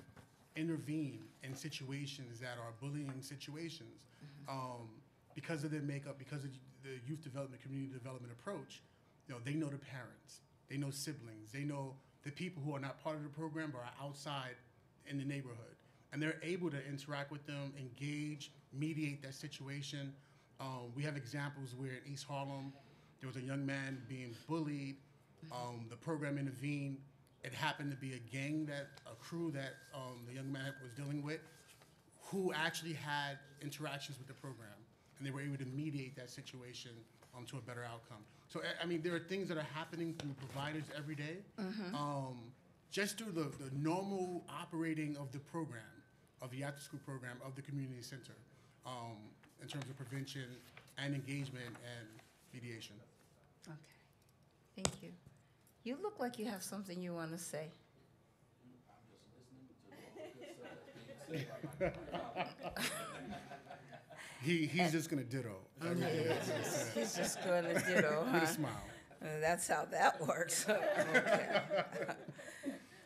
E: intervene in situations that are bullying situations. Um, because of their makeup, because of the youth development, community development approach, you know, they know the parents, they know siblings, they know the people who are not part of the program but are outside in the neighborhood. And they're able to interact with them, engage, mediate that situation. Um, we have examples where in East Harlem, there was a young man being bullied. Um, the program intervened. It happened to be a gang that, a crew that um, the young man was dealing with, who actually had interactions with the program, and they were able to mediate that situation um, to a better outcome. So, I- mean, there are things that are happening through providers every day, um, just through the, the normal operating of the program, of the after-school program, of the community center, um, in terms of prevention and engagement and mediation.
A: Okay, thank you. You look like you have something you want to say.
E: He, he's just gonna ditto. Oh, everything that's been said
A: He's just going to ditto,
E: With a smile.
A: That's how that works. Okay.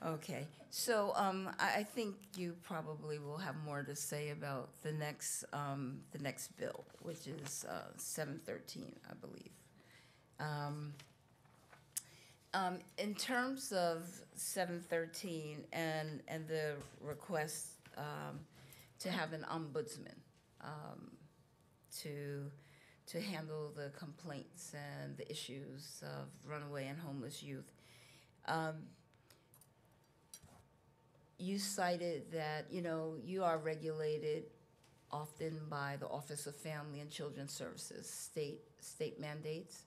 A: Okay, so um, I, I think you probably will have more to say about the next, um, the next bill, which is uh, 713, I believe. Um, um, In terms of 713 and, and the request um, to have an ombudsman um, to, to handle the complaints and the issues of runaway and homeless youth. Um, You cited that, you know, you are regulated often by the Office of Family and Children Services, state, state mandates.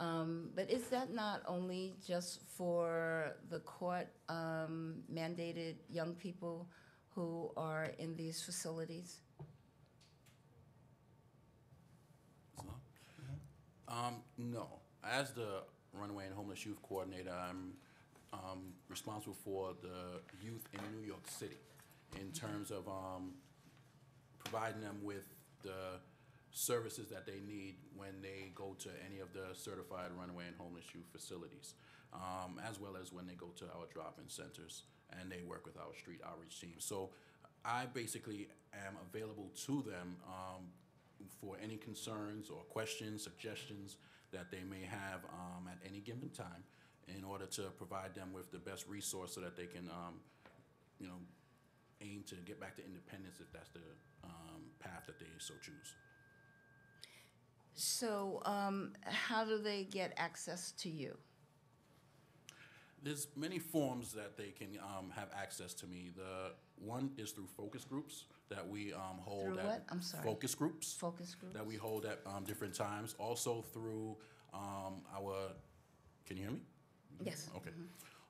A: Um, But is that not only just for the court um, mandated young people who are in these facilities?
C: Um, no. As the runaway and homeless youth coordinator, I'm um, responsible for the youth in New York City in terms of um, providing them with the services that they need when they go to any of the certified runaway and homeless youth facilities, um, as well as when they go to our drop-in centers and they work with our street outreach team. So I basically am available to them um, for any concerns or questions, suggestions that they may have um, at any given time in order to provide them with the best resource so that they can, um, you know, aim to get back to independence if that's the um, path that they so choose.
A: So um, how do they get access to you?
C: There's many forms that they can um, have access to me. The one is through focus groups that we um, hold
A: Through
C: at
A: what? I'm sorry.
C: focus groups
A: Focus groups?
C: that we hold at um, different times. Also through um, our, can you hear me?
A: Yes.
C: Okay.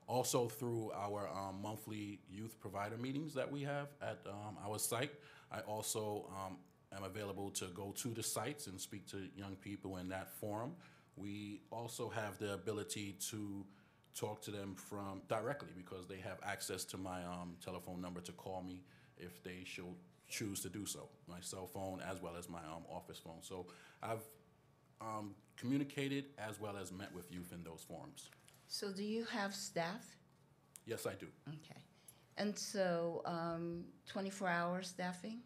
C: Also through our um, monthly youth provider meetings that we have at um, our site. I also um, am available to go to the sites and speak to young people in that forum. We also have the ability to talk to them from directly because they have access to my um, telephone number to call me if they should choose to do so. My cell phone as well as my um, office phone. So I've um, communicated as well as met with youth in those forums.
A: So do you have staff?
C: Yes, I do.
A: Okay. And so um, 24 hour staffing?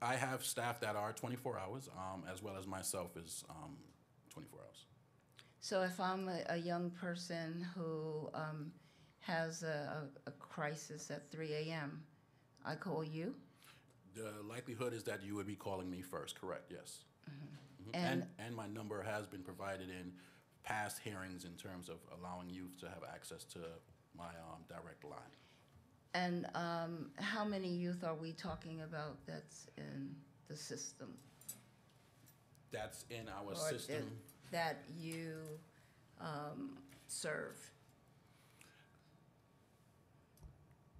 C: I have staff that are 24 hours, um, as well as myself is um, 24 hours.
A: So if I'm a, a young person who um, has a, a, crisis at 3 a.m., I call you?
C: The likelihood is that you would be calling me first, correct? Yes. Mhm.
A: And-
C: And, and my number has been provided in past hearings in terms of allowing youth to have access to my um, direct line.
A: And um, how many youth are we talking about that's in the system?
C: That's in our
A: or
C: system.
A: That you um, serve?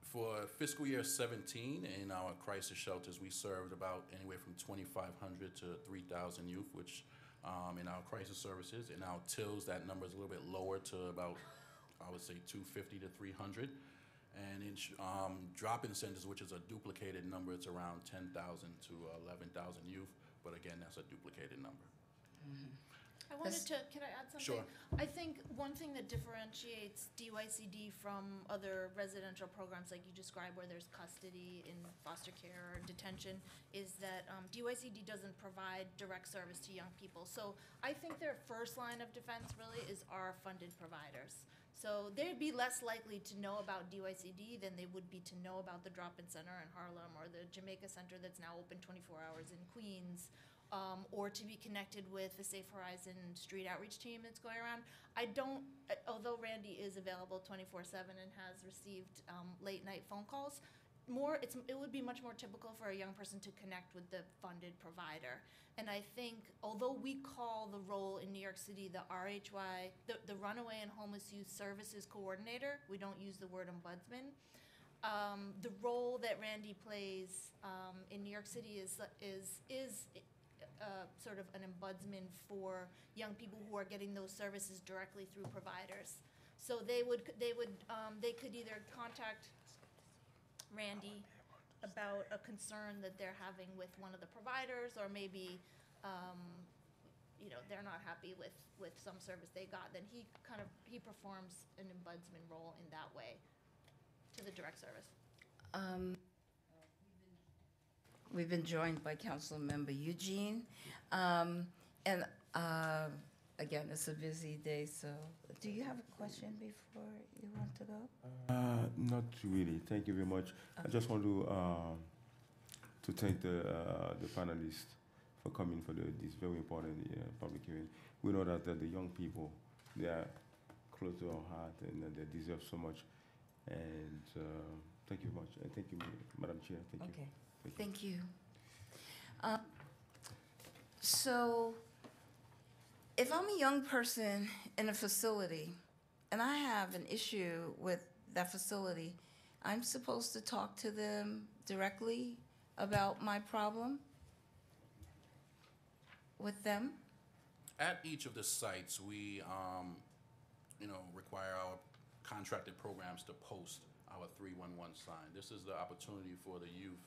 C: For fiscal year 17, in our crisis shelters, we served about anywhere from 2,500 to 3,000 youth, which um, in our crisis services. In our TILs, that number is a little bit lower to about, I would say, 250 to 300. And in um, drop-in centers, which is a duplicated number, it's around 10,000 to 11,000 youth. But again, that's a duplicated number.
D: I wanted to, can I add something?
C: Sure.
D: I think one thing that differentiates DYCD from other residential programs like you described where there's custody in foster care or detention is that um, DYCD doesn't provide direct service to young people. So I think their first line of defense really is our funded providers. So they'd be less likely to know about DYCD than they would be to know about the drop-in center in Harlem or the Jamaica Center that's now open 24 hours in Queens um, or to be connected with the Safe Horizon Street Outreach Team that's going around. I don't, uh, although Randy is available twenty-four seven and has received, um, late-night phone calls, more, it's, it would be much more typical for a young person to connect with the funded provider. And I think, although we call the role in New York City the RHY, the, the Runaway and Homeless Youth Services Coordinator, we don't use the word ombudsman. Um, the role that Randy plays um, in New York City is is is uh, sort of an ombudsman for young people who are getting those services directly through providers. So they would they would um, they could either contact Randy about a concern that they're having with one of the providers, or maybe, um, you know, they're not happy with, with some service they got, then he kind of, he performs an ombudsman role in that way to the direct service.
A: Um, We've been joined by Council Member Eugene. Um, And uh, again, it's a busy day, so do you have a question before you want to go?
G: Uh, not really. Thank you very much. I just want to um, to thank the uh, the panelists for coming for the, this very important uh, public hearing. We know that uh, the young people they are close to our heart and uh, they deserve so much. And uh, thank you very much. And thank you, Madam Chair. Thank you.
A: Okay,
G: Thank you.
A: Thank you. Um, So if I'm a young person in a facility and I have an issue with that facility, I'm supposed to talk to them directly about my problem with them?
C: At each of the sites, we, um, you know, require our contracted programs to post our 311 sign. This is the opportunity for the youth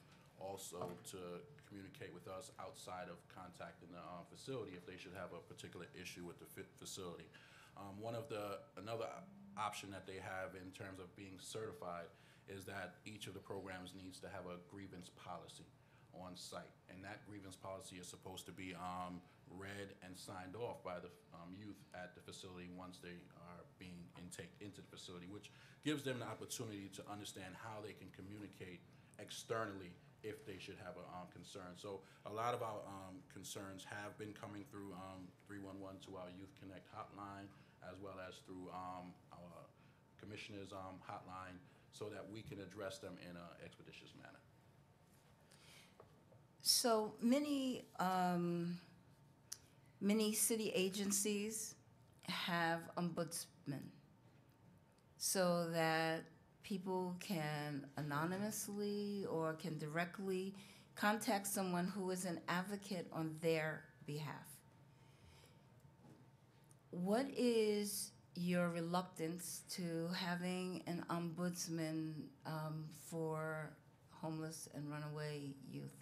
C: also to communicate with us outside of contacting the uh, facility if they should have a particular issue with the fa- facility. Um, One of the, another option that they have in terms of being certified is that each of the programs needs to have a grievance policy on site. And that grievance policy is supposed to be um, read and signed off by the um, youth at the facility once they are being intake into the facility, which gives them the opportunity to understand how they can communicate externally if they should have a um, concern. So a lot of our um, concerns have been coming through um, 311 to our Youth Connect hotline, as well as through um, our commissioner's um, hotline, so that we can address them in an expeditious manner.
A: So many, um, many city agencies have ombudsmen so that people can anonymously or can directly contact someone who is an advocate on their behalf. What is your reluctance to having an ombudsman um, for homeless and runaway youth?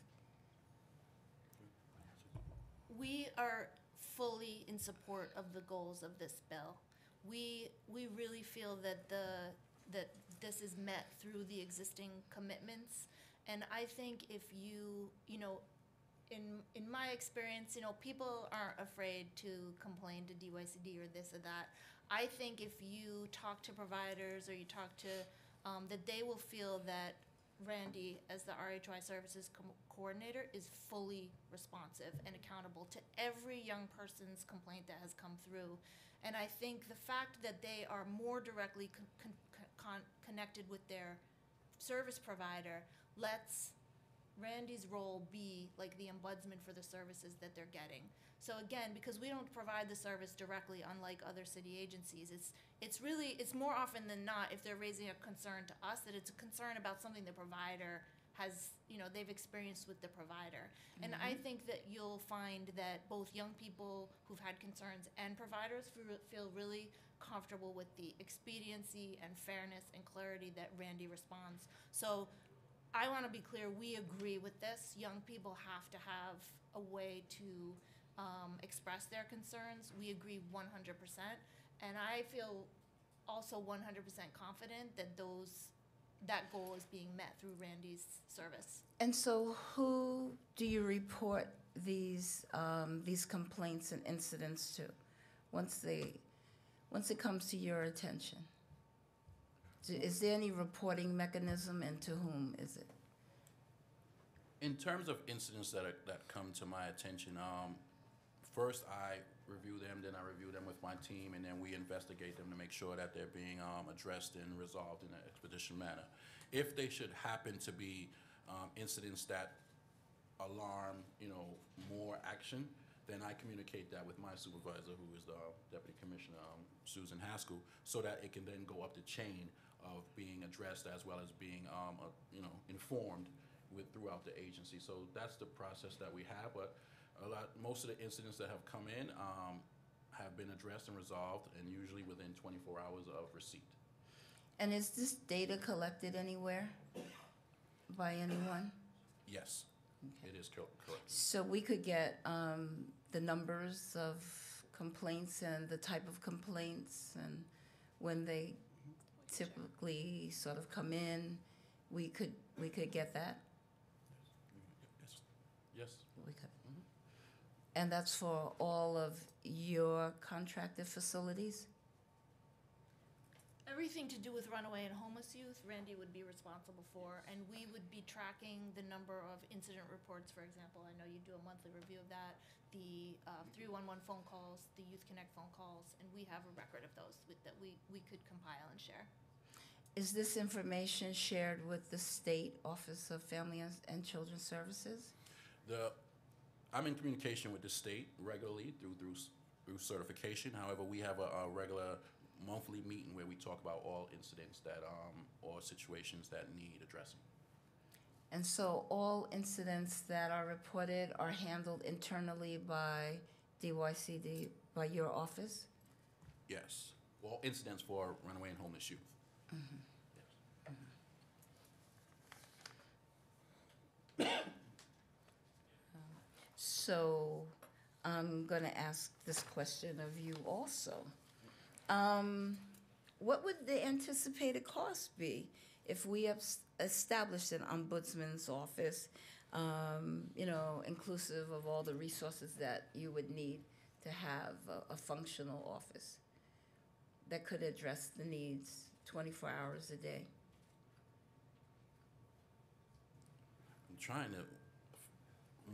D: We are fully in support of the goals of this bill. We, we really feel that the, that this is met through the existing commitments. And I think if you, you know, in, in my experience, you know, people aren't afraid to complain to DYCD or this or that. I think if you talk to providers or you talk to, um, that they will feel that Randy, as the RHY Services Co- Coordinator, is fully responsive and accountable to every young person's complaint that has come through. And I think the fact that they are more directly con- con- con- connected with their service provider lets Randy's role be like the ombudsman for the services that they're getting. So again, because we don't provide the service directly, unlike other city agencies, it's it's really it's more often than not if they're raising a concern to us that it's a concern about something the provider has you know they've experienced with the provider. And I mm-hmm. think that you'll find that both young people who've had concerns and providers feel really comfortable with the expediency and fairness and clarity that Randy responds. So I want to be clear, we agree with this. Young people have to have a way to um, express their concerns. We agree 100%. And I feel also 100% confident that those, that goal is being met through Randy's service.
A: And so, who do you report these um, these complaints and incidents to, once they, once it comes to your attention? Is there any reporting mechanism, and to whom is it?
C: In terms of incidents that are, that come to my attention, um, first I review them, then I review them with my team, and then we investigate them to make sure that they're being um, addressed and resolved in an expeditious manner. If they should happen to be um, incidents that alarm, you know, more action, then I communicate that with my supervisor, who is the Deputy Commissioner um, Susan Haskell, so that it can then go up the chain of being addressed as well as being, um, uh, you know, informed with throughout the agency. So that's the process that we have. But a lot, most of the incidents that have come in um, have been addressed and resolved, and usually within 24 hours of receipt.
A: And is this data collected anywhere by anyone?
C: Yes, it is cor- correct.
A: So we could get um, the numbers of complaints and the type of complaints and when they typically sort of come in, we could, we could get that?
C: Yes, yes.
A: We could. And that's for all of your contracted facilities?
D: Everything to do with runaway and homeless youth, Randy would be responsible for, and we would be tracking the number of incident reports, for example. I know you do a monthly review of that, the uh, 311 phone calls, the Youth Connect phone calls, and we have a record of those with- that we, we could compile and share.
A: Is this information shared with the State Office of Family and- and Children's Services?
C: The, I'm in communication with the state regularly through, through, through certification. However, we have a, a regular monthly meeting where we talk about all incidents that, um, or situations that need addressing.
A: And so all incidents that are reported are handled internally by DYCD, by your office?
C: Yes, all incidents for runaway and homeless youth. Yes.
A: So I'm going to ask this question of you also. Um, What would the anticipated cost be if we established an ombudsman's office, um, you know, inclusive of all the resources that you would need to have a- a functional office that could address the needs 24 hours a day?
C: I'm trying to,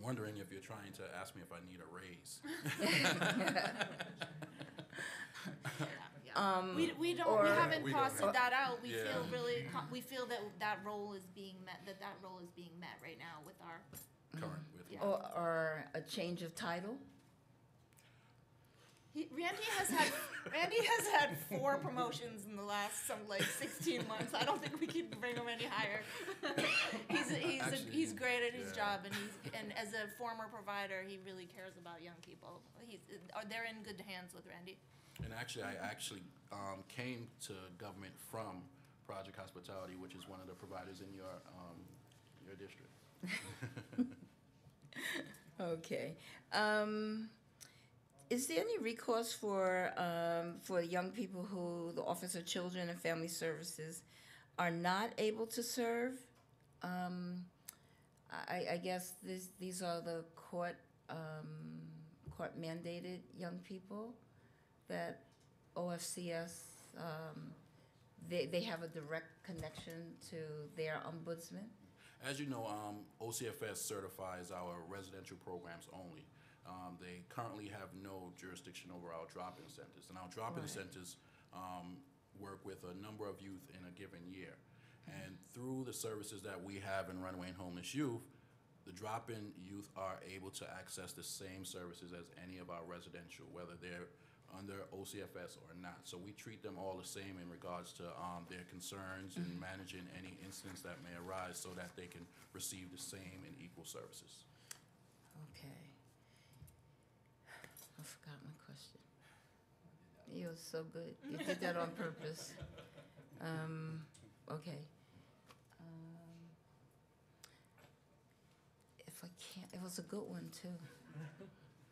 C: wondering if you're trying to ask me if I need a raise.
A: Um,
D: We, we don't, we haven't
C: We don't
D: costed that out. We
C: Yeah.
D: feel really, we feel that that role is being met, that that role is being met right now with our,
C: Current with,
D: Yeah.
A: Or, or a change of title?
D: He, Randy has had Randy has had four promotions in the last some like sixteen months. I don't think we can bring him any higher. he's he's
C: Actually,
D: he's great at his
C: yeah.
D: job, and he's and as a former provider, he really cares about young people. He's uh, they're in good hands with Randy.
C: And actually, I actually um, came to government from Project Hospitality, which is one of the providers in your, um, your district.
A: Okay. Um, is there any recourse for, um, for young people who the Office of Children and Family Services are not able to serve? Um, I, I guess this, these are the court, um, court mandated young people that OFCS, um, they, they have a direct connection to their ombudsman?
C: As you know, um, OCFS certifies our residential programs only. Um, they currently have no jurisdiction over our drop-in centers, and our drop-in
A: Right.
C: centers um, work with a number of youth in a given year. And through the services that we have in runaway and homeless youth, the drop-in youth are able to access the same services as any of our residential, whether they're under OCFS or not. So we treat them all the same in regards to um, their concerns and managing any incidents that may arise so that they can receive the same and equal services.
A: Okay. I forgot my question. You're so good. You did that on purpose. Um, okay. Um, if I can't, it was a good one too.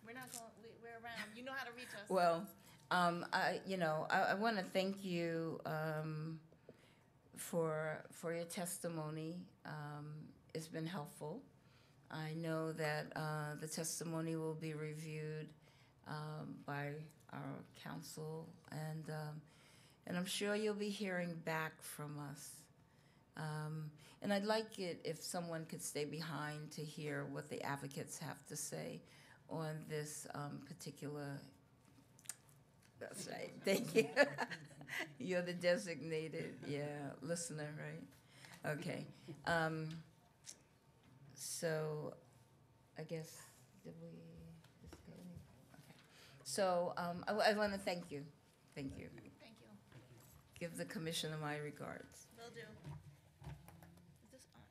D: We're not going. Around. You know how to reach us.
A: Well, um, I, you know, I, I want to thank you um, for for your testimony. Um, it's been helpful. I know that uh, the testimony will be reviewed um, by our council, and um, and I'm sure you'll be hearing back from us Um, and I'd like it if someone could stay behind to hear what the advocates have to say on this um, particular website. Thank you. You're the designated, yeah, listener, right? Okay. Um, so, I guess did we? just go any- Okay. So um, I, want to thank you. Thank you.
D: Thank you.
A: Give the commissioner my regards.
D: Will do. Is this on?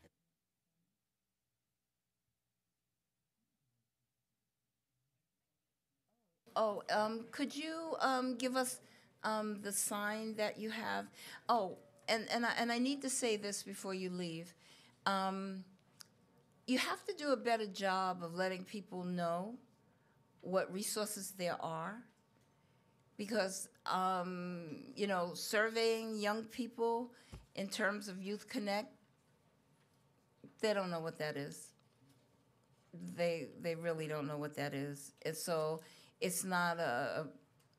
A: Oh, um, could you um, give us um, the sign that you have? Oh, and, and, I, and I need to say this before you leave. Um, you have to do a better job of letting people know what resources there are. Because, um, you know, surveying young people in terms of Youth Connect, they don't know what that is. They, they really don't know what that is. And so it's not a,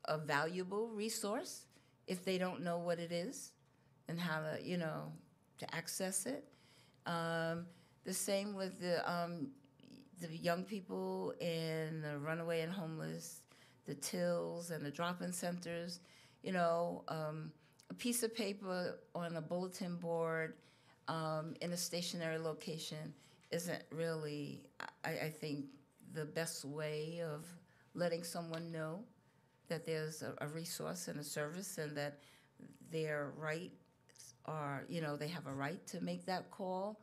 A: a valuable resource if they don't know what it is and how to, you know, to access it. Um, the same with the um, the young people in the runaway and homeless, the TILs and the drop-in centers. You know, um, a piece of paper on a bulletin board um, in a stationary location isn't really, I, I think, the best way of letting someone know that there's a, a resource and a service and that their rights are, you know, they have a right to make that call.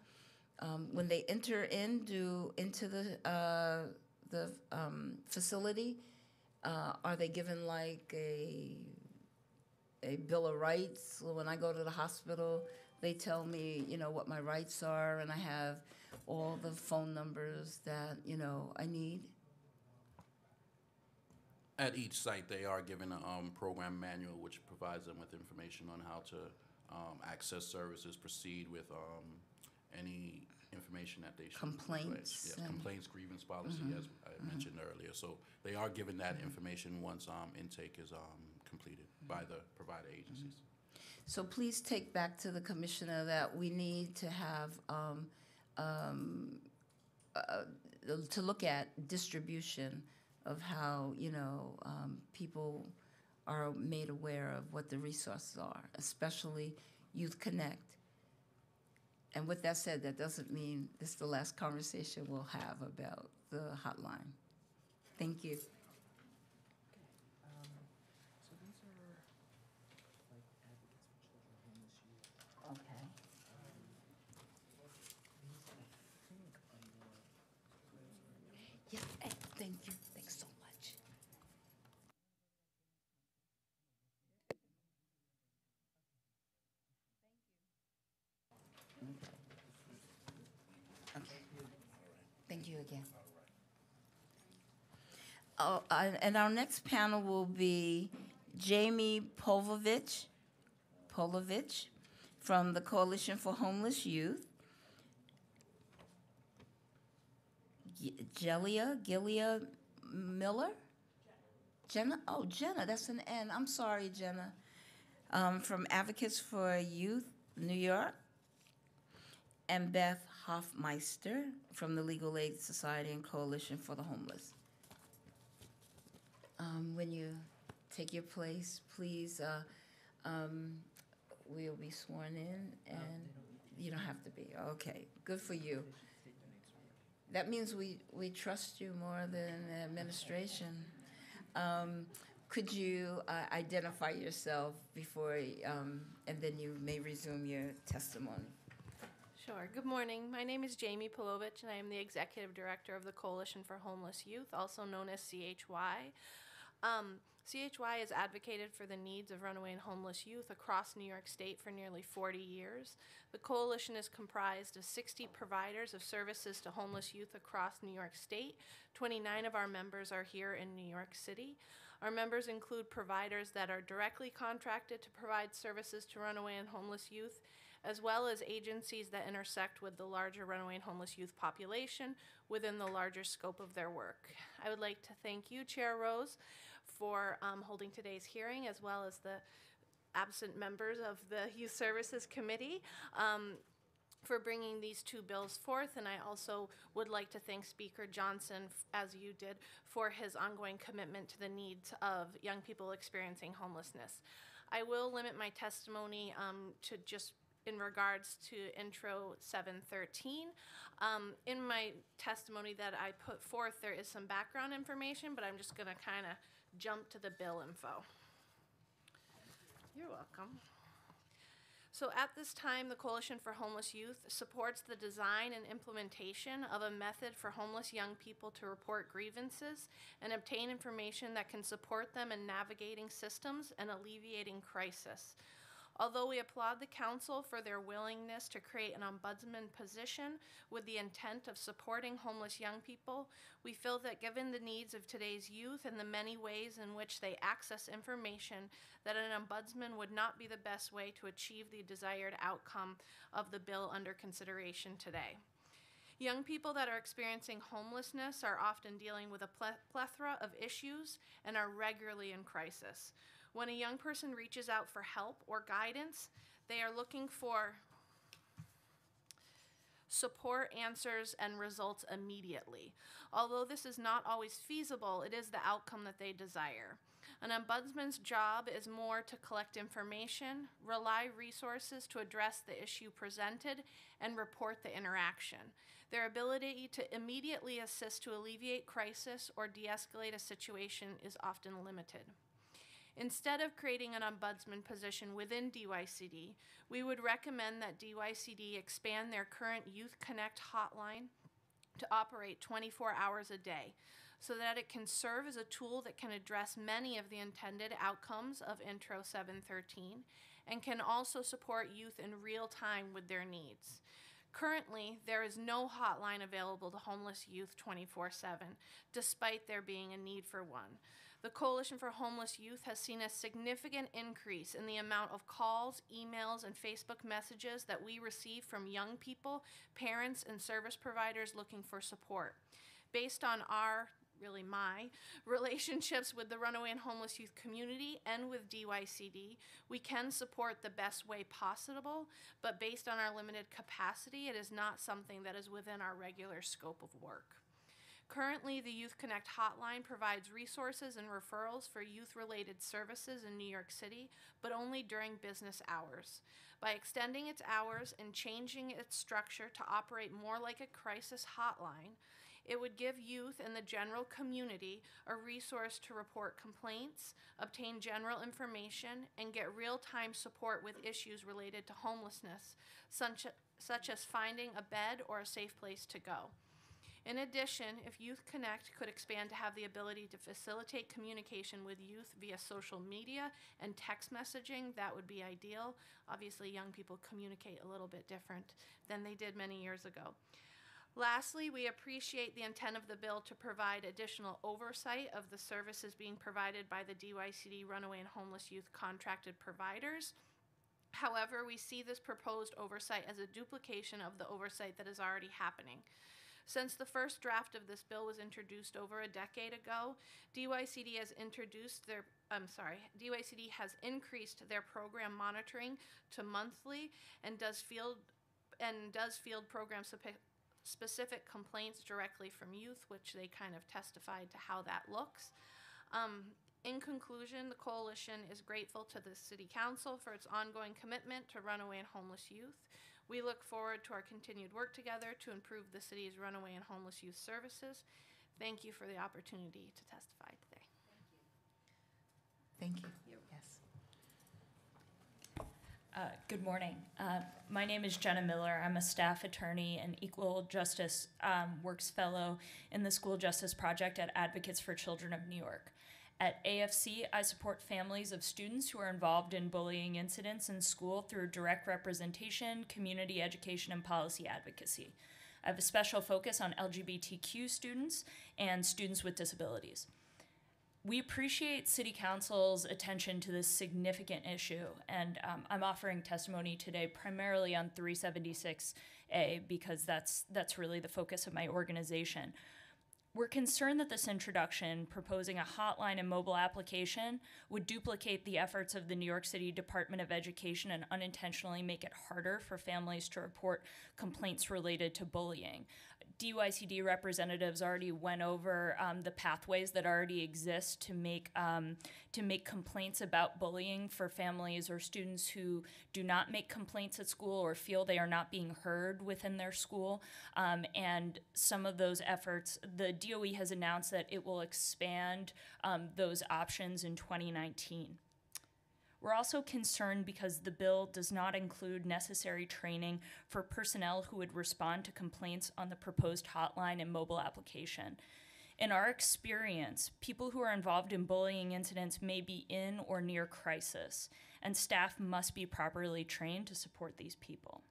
A: Um, when they enter into into the uh, the um, facility, uh, are they given like a a bill of rights? When I go to the hospital, they tell me, you know, what my rights are, and I have all the phone numbers that you know I need.
C: At each site, they are given a um, program manual which provides them with information on how to um, access services, proceed with um, any information that they should.
A: Complaints
C: Yes,
A: and-
C: complaints, grievance policy, as I mentioned earlier. So they are given that information once um, intake is um, completed by the provider agencies.
A: So please take back to the commissioner that we need to have, um, um, uh, to look at distribution of how, you know, um, people are made aware of what the resources are, especially Youth Connect. And with that said, that doesn't mean this is the last conversation we'll have about the hotline. Thank you.
B: Um, so these are like advocates for children, homeless youth.
A: Okay.
B: These, I think, under.
A: Yeah, eh, thank you, thanks so much. Okay. Thank you again. Oh, uh, and our next panel will be Jamie Povovich, Powlovich, from the Coalition for Homeless Youth. Gelia, Gilia Miller? Jenna? Oh, Jenna, that's an N. I'm sorry, Jenna. Um, from Advocates for Youth, New York. And Beth Hoffmeister from the Legal Aid Society and Coalition for the Homeless. Um, when you take your place, please, uh, um, we'll be sworn in and you don't have to be. Okay, good for you. That means we, we trust you more than the administration. Um, could you uh, identify yourself before, um, and then you may resume your testimony?
H: Sure. Good morning. My name is Jamie Powlovich, and I am the Executive Director of the Coalition for Homeless Youth, also known as CHY. Um, CHY has advocated for the needs of runaway and homeless youth across New York State for nearly 40 years. The coalition is comprised of 60 providers of services to homeless youth across New York State. 29 of our members are here in New York City. Our members include providers that are directly contracted to provide services to runaway and homeless youth, as well as agencies that intersect with the larger runaway and homeless youth population within the larger scope of their work. I would like to thank you, Chair Rose, for um, holding today's hearing, as well as the absent members of the Youth Services Committee. Um, for bringing these two bills forth, and I also would like to thank Speaker Johnson, as you did, for his ongoing commitment to the needs of young people experiencing homelessness. I will limit my testimony um, to just in regards to intro 713. Um, in my testimony that I put forth, there is some background information, but I'm just going to kind of jump to the bill info. You're welcome. So at this time, the Coalition for Homeless Youth supports the design and implementation of a method for homeless young people to report grievances and obtain information that can support them in navigating systems and alleviating crisis. Although we applaud the council for their willingness to create an ombudsman position with the intent of supporting homeless young people, we feel that given the needs of today's youth and the many ways in which they access information, that an ombudsman would not be the best way to achieve the desired outcome of the bill under consideration today. Young people that are experiencing homelessness are often dealing with a plethora of issues and are regularly in crisis. When a young person reaches out for help or guidance, they are looking for support, answers, and results immediately. Although this is not always feasible, it is the outcome that they desire. An ombudsman's job is more to collect information, rely resources to address the issue presented, and report the interaction. Their ability to immediately assist to alleviate crisis or de escalate a situation is often limited. Instead of creating an ombudsman position within DYCD, we would recommend that DYCD expand their current Youth Connect hotline to operate 24 hours a day so that it can serve as a tool that can address many of the intended outcomes of Intro 713 and can also support youth in real time with their needs. Currently, there is no hotline available to homeless youth 24 7, despite there being a need for one. The Coalition for Homeless Youth has seen a significant increase in the amount of calls, emails, and Facebook messages that we receive from young people, parents, and service providers looking for support. Based on our really my relationships with the runaway and homeless youth community and with DYCD, we can support the best way possible, but based on our limited capacity, it is not something that is within our regular scope of work. Currently, the Youth Connect hotline provides resources and referrals for youth related services in New York City, but only during business hours. By extending its hours and changing its structure to operate more like a crisis hotline, it would give youth and the general community a resource to report complaints, obtain general information, and get real time support with issues related to homelessness, such, such as finding a bed or a safe place to go. In addition, if Youth Connect could expand to have the ability to facilitate communication with youth via social media and text messaging, that would be ideal. Obviously, young people communicate a little bit different than they did many years ago. Lastly, we appreciate the intent of the bill to provide additional oversight of the services being provided by the DYCD runaway and homeless youth contracted providers. However, we see this proposed oversight as a duplication of the oversight that is already happening. Since the first draft of this bill was introduced over a decade ago, DYCD has introduced their I'm sorry, DYCD has increased their program monitoring to monthly and does field and does field program specific complaints directly from youth, which they kind of testified to how that looks. Um, in conclusion, the coalition is grateful to the City Council for its ongoing commitment to runaway and homeless youth. We look forward to our continued work together to improve the city's runaway and homeless youth services. Thank you for the opportunity to testify today.
I: Thank you. Yes. Uh, Good morning. Uh, My name is Jenna Miller. I'm a staff attorney and equal justice um, works fellow in the School Justice Project at Advocates for Children of New York. At AFC, I support families of students who are involved in bullying incidents in school through direct representation, community education, and policy advocacy. I have a special focus on LGBTQ students and students with disabilities. We appreciate City Council's attention to this significant issue, and um, I'm offering testimony today primarily on 376A because that's that's really the focus of my organization. We're concerned that this introduction, proposing a hotline and mobile application, would duplicate the efforts of the New York City Department of Education and unintentionally make it harder for families to report complaints related to bullying. DYCD representatives already went over um, the pathways that already exist to make um, to make complaints about bullying for families or students who do not make complaints at school or feel they are not being heard within their school. Um, and some of those efforts, the DOE has announced that it will expand um, those options in 2019. We're also concerned because the bill does not include necessary training for personnel who would respond to complaints on the proposed hotline and mobile application. In our experience, people who are involved in bullying incidents may be in or near crisis, and staff must be properly trained to support these people.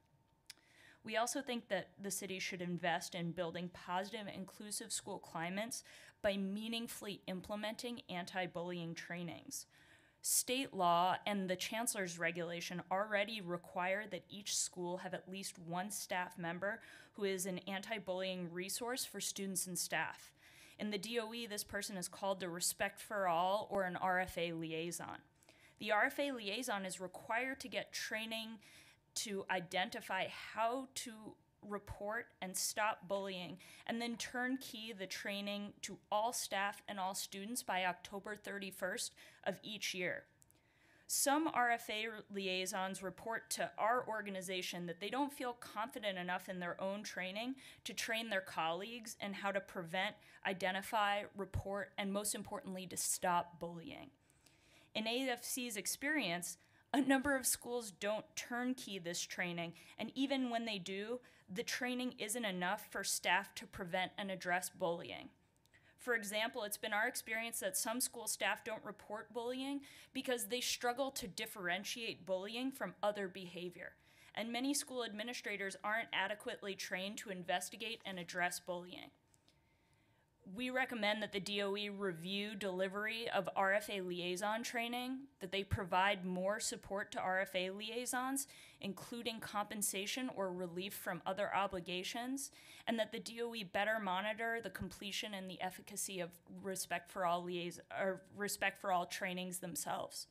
I: We also think that the city should invest in building positive, inclusive school climates by meaningfully implementing anti bullying trainings. State law and the chancellor's regulation already require that each school have at least one staff member who is an anti bullying resource for students and staff. In the DOE, this person is called the Respect for All or an RFA liaison. The RFA liaison is required to get training to identify how to report and stop bullying, and then turnkey the training to all staff and all students by October 31st of each year. Some RFA liaisons report to our organization that they don't feel confident enough in their own training to train their colleagues in how to prevent, identify, report, and most importantly, to stop bullying. In AFC's experience, a number of schools don't turnkey this training, and even when they do, the training isn't enough for staff to prevent and address bullying. For example, it's been our experience that some school staff don't report bullying because they struggle to differentiate bullying from other behavior. And many school administrators aren't adequately trained to investigate and address bullying we recommend that the DOE review delivery of RFA liaison training, that they provide more support to RFA liaisons, including compensation or relief from other obligations, and that the DOE better monitor the completion and the efficacy of respect for all liaison or respect for all trainings themselves.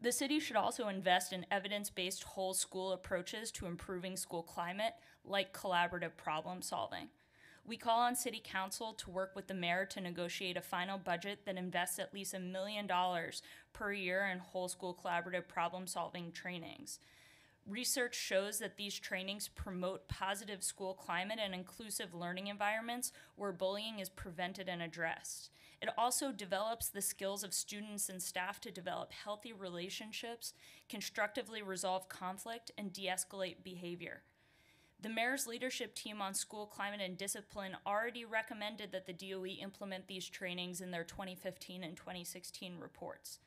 I: The city should also invest in evidence based whole school approaches to improving school climate, like collaborative problem solving. We call on City Council to work with the mayor to negotiate a final budget that invests at least a million dollars per year in whole school collaborative problem solving trainings. Research shows that these trainings promote positive school climate and inclusive learning environments where bullying is prevented and addressed. It also develops the skills of students and staff to develop healthy relationships, constructively resolve conflict, and de escalate behavior. The mayor's leadership team on school climate and discipline already recommended that the DOE implement these trainings in their 2015 and 2016 reports.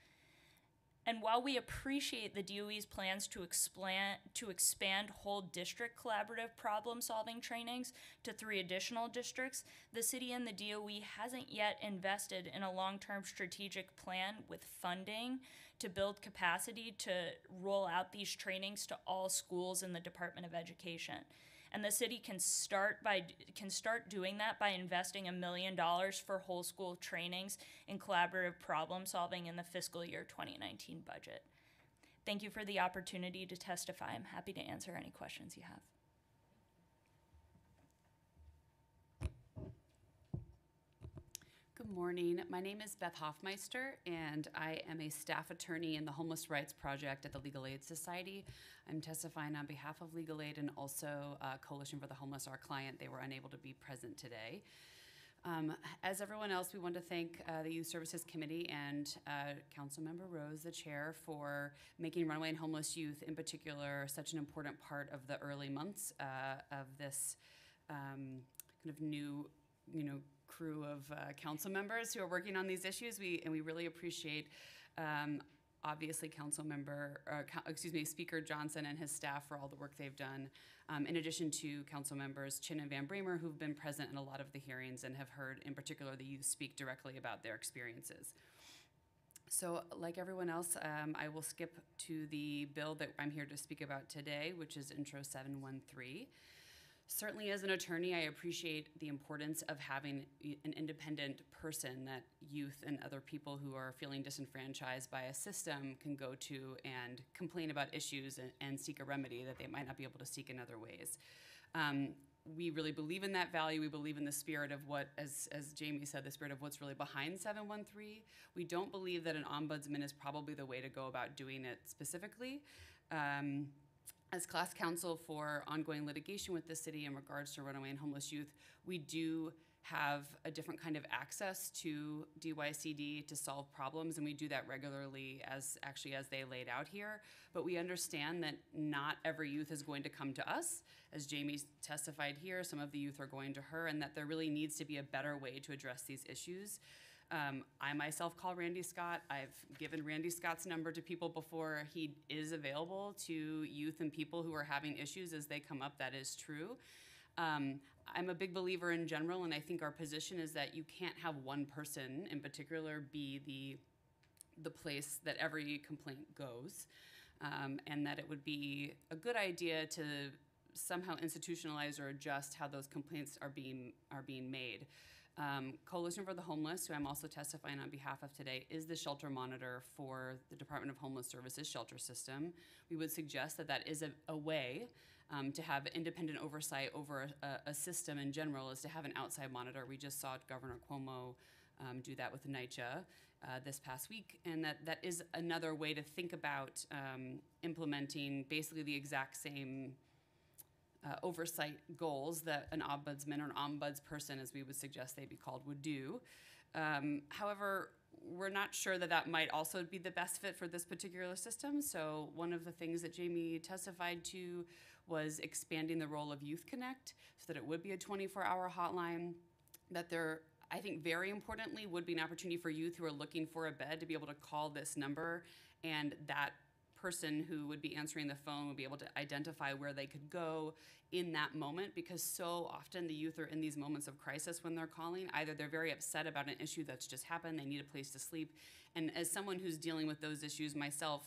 I: And while we appreciate the DOE's plans to, explan- to expand whole district collaborative problem solving trainings to three additional districts, the city and the DOE hasn't yet invested in a long term strategic plan with funding to build capacity to roll out these trainings to all schools in the Department of Education and the city can start by can start doing that by investing a million dollars for whole school trainings in collaborative problem solving in the fiscal year 2019 budget. Thank you for the opportunity to testify. I'm happy to answer any questions you have.
J: Good morning. My name is Beth Hoffmeister, and I am a staff attorney in the Homeless Rights Project at the Legal Aid Society. I'm testifying on behalf of Legal Aid and also uh, Coalition for the Homeless, our client. They were unable to be present today. Um, as everyone else, we want to thank uh, the Youth Services Committee and uh, Councilmember Rose, the chair, for making Runaway and Homeless Youth, in particular, such an important part of the early months uh, of this um, kind of new, you know, crew of uh, council members who are working on these issues. We and we really appreciate. Um, obviously, council member, excuse me, Speaker Johnson and his staff for all the work they've done. Um, in addition to council members Chin and Van Bramer, who've been present in a lot of the hearings and have heard, in particular, the youth speak directly about their experiences. So, like everyone else, um, I will skip to the bill that I'm here to speak about today, which is Intro 713. Certainly, as an attorney, I appreciate the importance of having an independent person that youth and other people who are feeling disenfranchised by a system can go to and complain about issues and, and seek a remedy that they might not be able to seek in other ways. Um, we really believe in that value. We believe in the spirit of what, as, as Jamie said, the spirit of what's really behind 713. We don't believe that an ombudsman is probably the way to go about doing it specifically. Um, as class counsel for ongoing litigation with the city in regards to runaway and homeless youth, we do have a different kind of access to DYCD to solve problems, and we do that regularly as actually as they laid out here. But we understand that not every youth is going to come to us. As Jamie testified here, some of the youth are going to her, and that there really needs to be a better way to address these issues. Um, I myself call Randy Scott. I've given Randy Scott's number to people before. He is available to youth and people who are having issues as they come up. That is true. Um, I'm a big believer in general, and I think our position is that you can't have one person in particular be the the place that every complaint goes, um, and that it would be a good idea to somehow institutionalize or adjust how those complaints are being are being made. Um, Coalition for the Homeless, who I'm also testifying on behalf of today, is the shelter monitor for the Department of Homeless Services shelter system. We would suggest that that is a, a way um, to have independent oversight over a, a, system in general, is to have an outside monitor. We just saw Governor Cuomo um, do that with NYCHA uh, this past week, and that, that is another way to think about um, implementing basically the exact same uh, oversight goals that an ombudsman or an ombuds person, as we would suggest they be called, would do. Um, however, we're not sure that that might also be the best fit for this particular system. So, one of the things that Jamie testified to was expanding the role of Youth Connect so that it would be a 24 hour hotline, that there I think very importantly would be an opportunity for youth who are looking for a bed to be able to call this number and that person who would be answering the phone would be able to identify where they could go in that moment because so often the youth are in these moments of crisis when they're calling. Either they're very upset about an issue that's just happened, they need a place to sleep. And as someone who's dealing with those issues myself,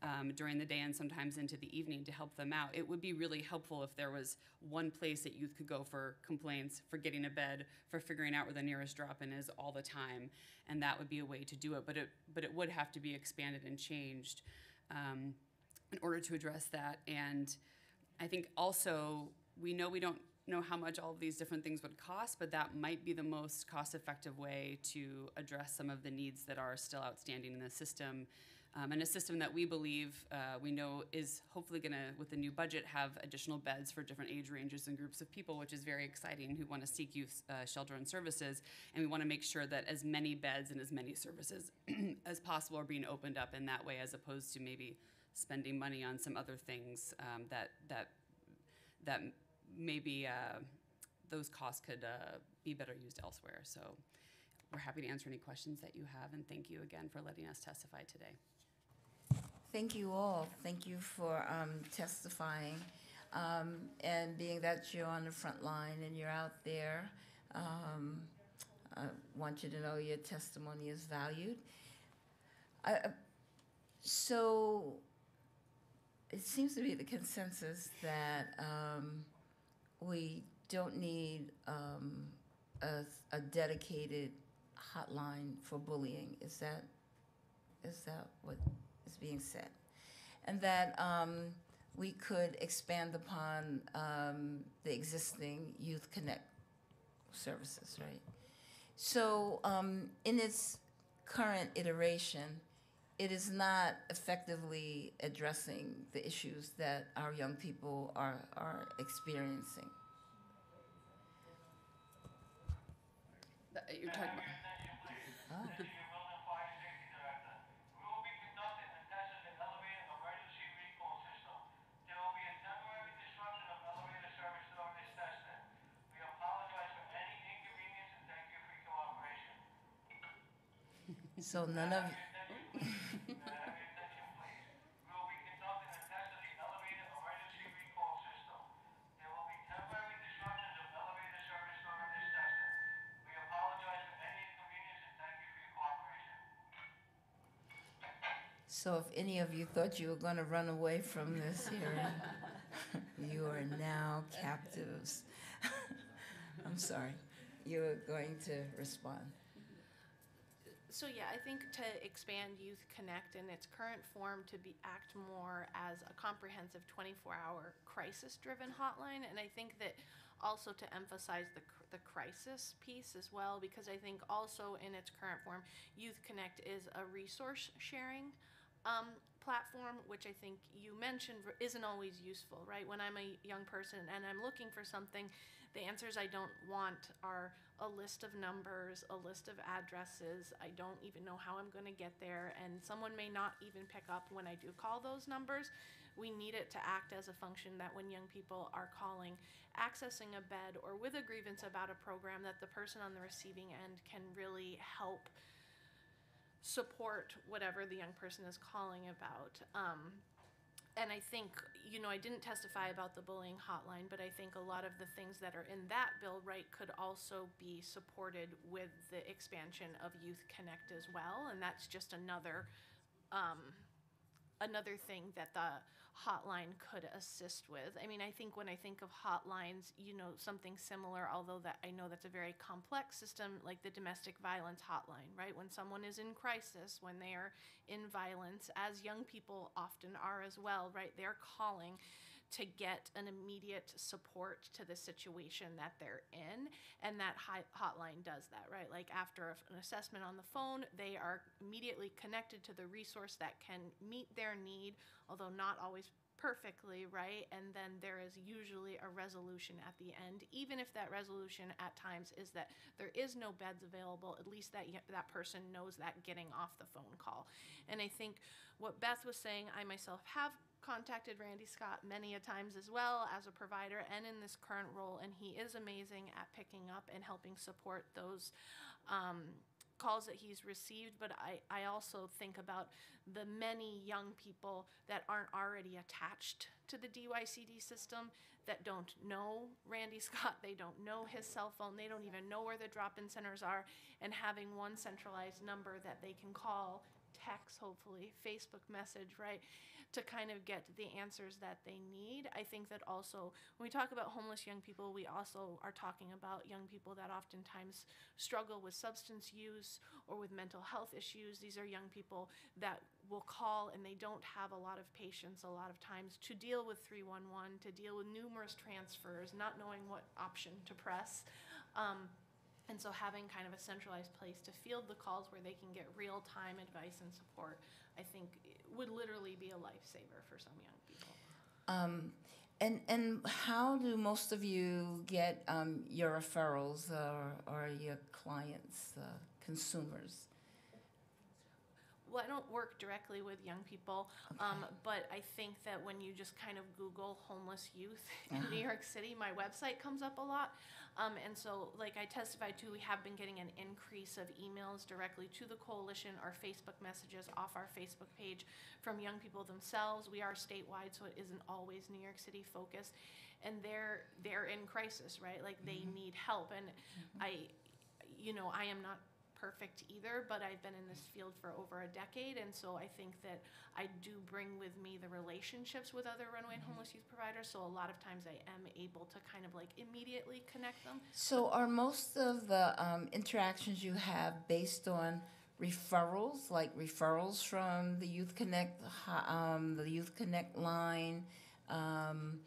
J: um, during the day and sometimes into the evening to help them out. It would be really helpful if there was one place that youth could go for complaints, for getting a bed, for figuring out where the nearest drop-in is all the time, and that would be a way to do it. But it but it would have to be expanded and changed um, in order to address that. And I think also we know we don't know how much all of these different things would cost, but that might be the most cost effective way to address some of the needs that are still outstanding in the system. Um, and a system that we believe uh, we know is hopefully going to, with the new budget, have additional beds for different age ranges and groups of people, which is very exciting who want to seek youth uh, shelter and services. And we want to make sure that as many beds and as many services as possible are being opened up in that way, as opposed to maybe spending money on some other things um, that that that maybe uh, those costs could uh, be better used elsewhere. So we're happy to answer any questions that you have, and thank you again for letting us testify today.
A: Thank you all. Thank you for um, testifying. Um, and being that you're on the front line and you're out there, um, I want you to know your testimony is valued. I, uh, so it seems to be the consensus that um, we don't need um, a, a dedicated hotline for bullying. Is that is that what is being said? And that um, we could expand upon um, the existing Youth Connect services, right? So um, in its current iteration, it is not effectively addressing the issues that our young people are, are experiencing.
J: You're talking about.
A: Oh. So none of, so if any of you thought you were gonna run away from this hearing, You are now captives. I'm sorry. You're going to respond.
H: So yeah, I think to expand Youth Connect in its current form to be act more as a comprehensive 24-hour crisis-driven hotline, and I think that also to emphasize the the crisis piece as well, because I think also in its current form, Youth Connect is a resource sharing um, platform, which I think you mentioned isn't always useful, right? When I'm a young person and I'm looking for something, the answers I don't want are a list of numbers, a list of addresses. I don't even know how I'm going to get there, and someone may not even pick up when I do call those numbers. We need it to act as a function that when young people are calling, accessing a bed, or with a grievance about a program, that the person on the receiving end can really help support whatever the young person is calling about. Um, and I think, you know, I didn't testify about the bullying hotline, but I think a lot of the things that are in that bill, right, could also be supported with the expansion of Youth Connect as well. And that's just another, um, another thing that the hotline could assist with. I mean, I think when I think of hotlines, you know, something similar, although that I know that's a very complex system, like the domestic violence hotline, right? When someone is in crisis, when they are in violence, as young people often are as well, right? They're calling to get an immediate support to the situation that they're in. And that hotline does that right? Like after an assessment on the phone they are immediately connected to the resource that can meet their need although not always perfectly right? And then there is usually a resolution at the end even if that resolution at times is that there is no beds available at least that that person knows that getting off the phone call. And i think what beth was saying i myself have contacted Randy Scott many a times as well as a provider and in this current role, and he is amazing at picking up and helping support those um, calls that he's received. But I, I also think about the many young people that aren't already attached to the DYCD system that don't know Randy Scott, they don't know his cell phone, they don't even know where the drop in centers are, and having one centralized number that they can call text, hopefully, Facebook message, right, to kind of get the answers that they need. I think that also, when we talk about homeless young people, we also are talking about young people that oftentimes struggle with substance use or with mental health issues. These are young people that will call and they don't have a lot of patience a lot of times to deal with 311, to deal with numerous transfers, not knowing what option to press. Um, and so having kind of a centralized place to field the calls where they can get real time advice and support, I think would literally be a lifesaver for some young people.
A: Um, and and how do most of you get um, your referrals or, or your clients, uh, consumers?
H: I don't work directly with young people, um, but I think that when you just kind of Google homeless youth in New York City, my website comes up a lot. Um, and so, like I testified to, we have been getting an increase of emails directly to the coalition or Facebook messages off our Facebook page from young people themselves. We are statewide, so it isn't always New York City focused, and they're they're in crisis, right? Like they need help, and I, you know, I am not perfect either, but I've been in this field for over a decade, and so I think that I do bring with me the relationships with other runaway and homeless youth providers. So a lot of times I am able to kind of like immediately connect them.
A: So are most of the um, interactions you have based on referrals, like referrals from the Youth Connect, um, the Youth Connect line? Um,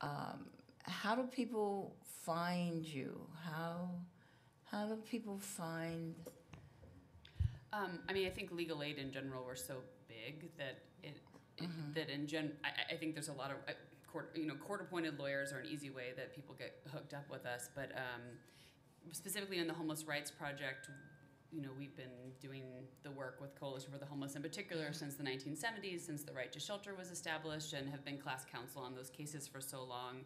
A: um, how do people find you? How how do people find?
J: Um, I mean, I think legal aid in general we're so big that it, it that in gen I, I think there's a lot of uh, court you know court appointed lawyers are an easy way that people get hooked up with us, but um, specifically in the homeless rights project. You know, we've been doing the work with Coalition for the Homeless in particular since the 1970s, since the right to shelter was established, and have been class counsel on those cases for so long.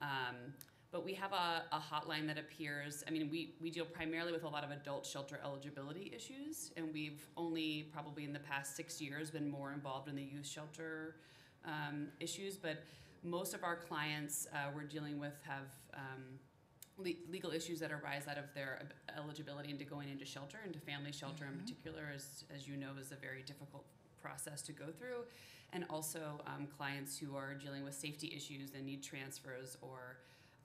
J: Um, but we have a, a hotline that appears. I mean, we, we deal primarily with a lot of adult shelter eligibility issues, and we've only probably in the past six years been more involved in the youth shelter um, issues. But most of our clients uh, we're dealing with have um, le- legal issues that arise out of their eligibility into going into shelter, into family shelter in particular, as, as you know, is a very difficult process to go through, and also um, clients who are dealing with safety issues and need transfers or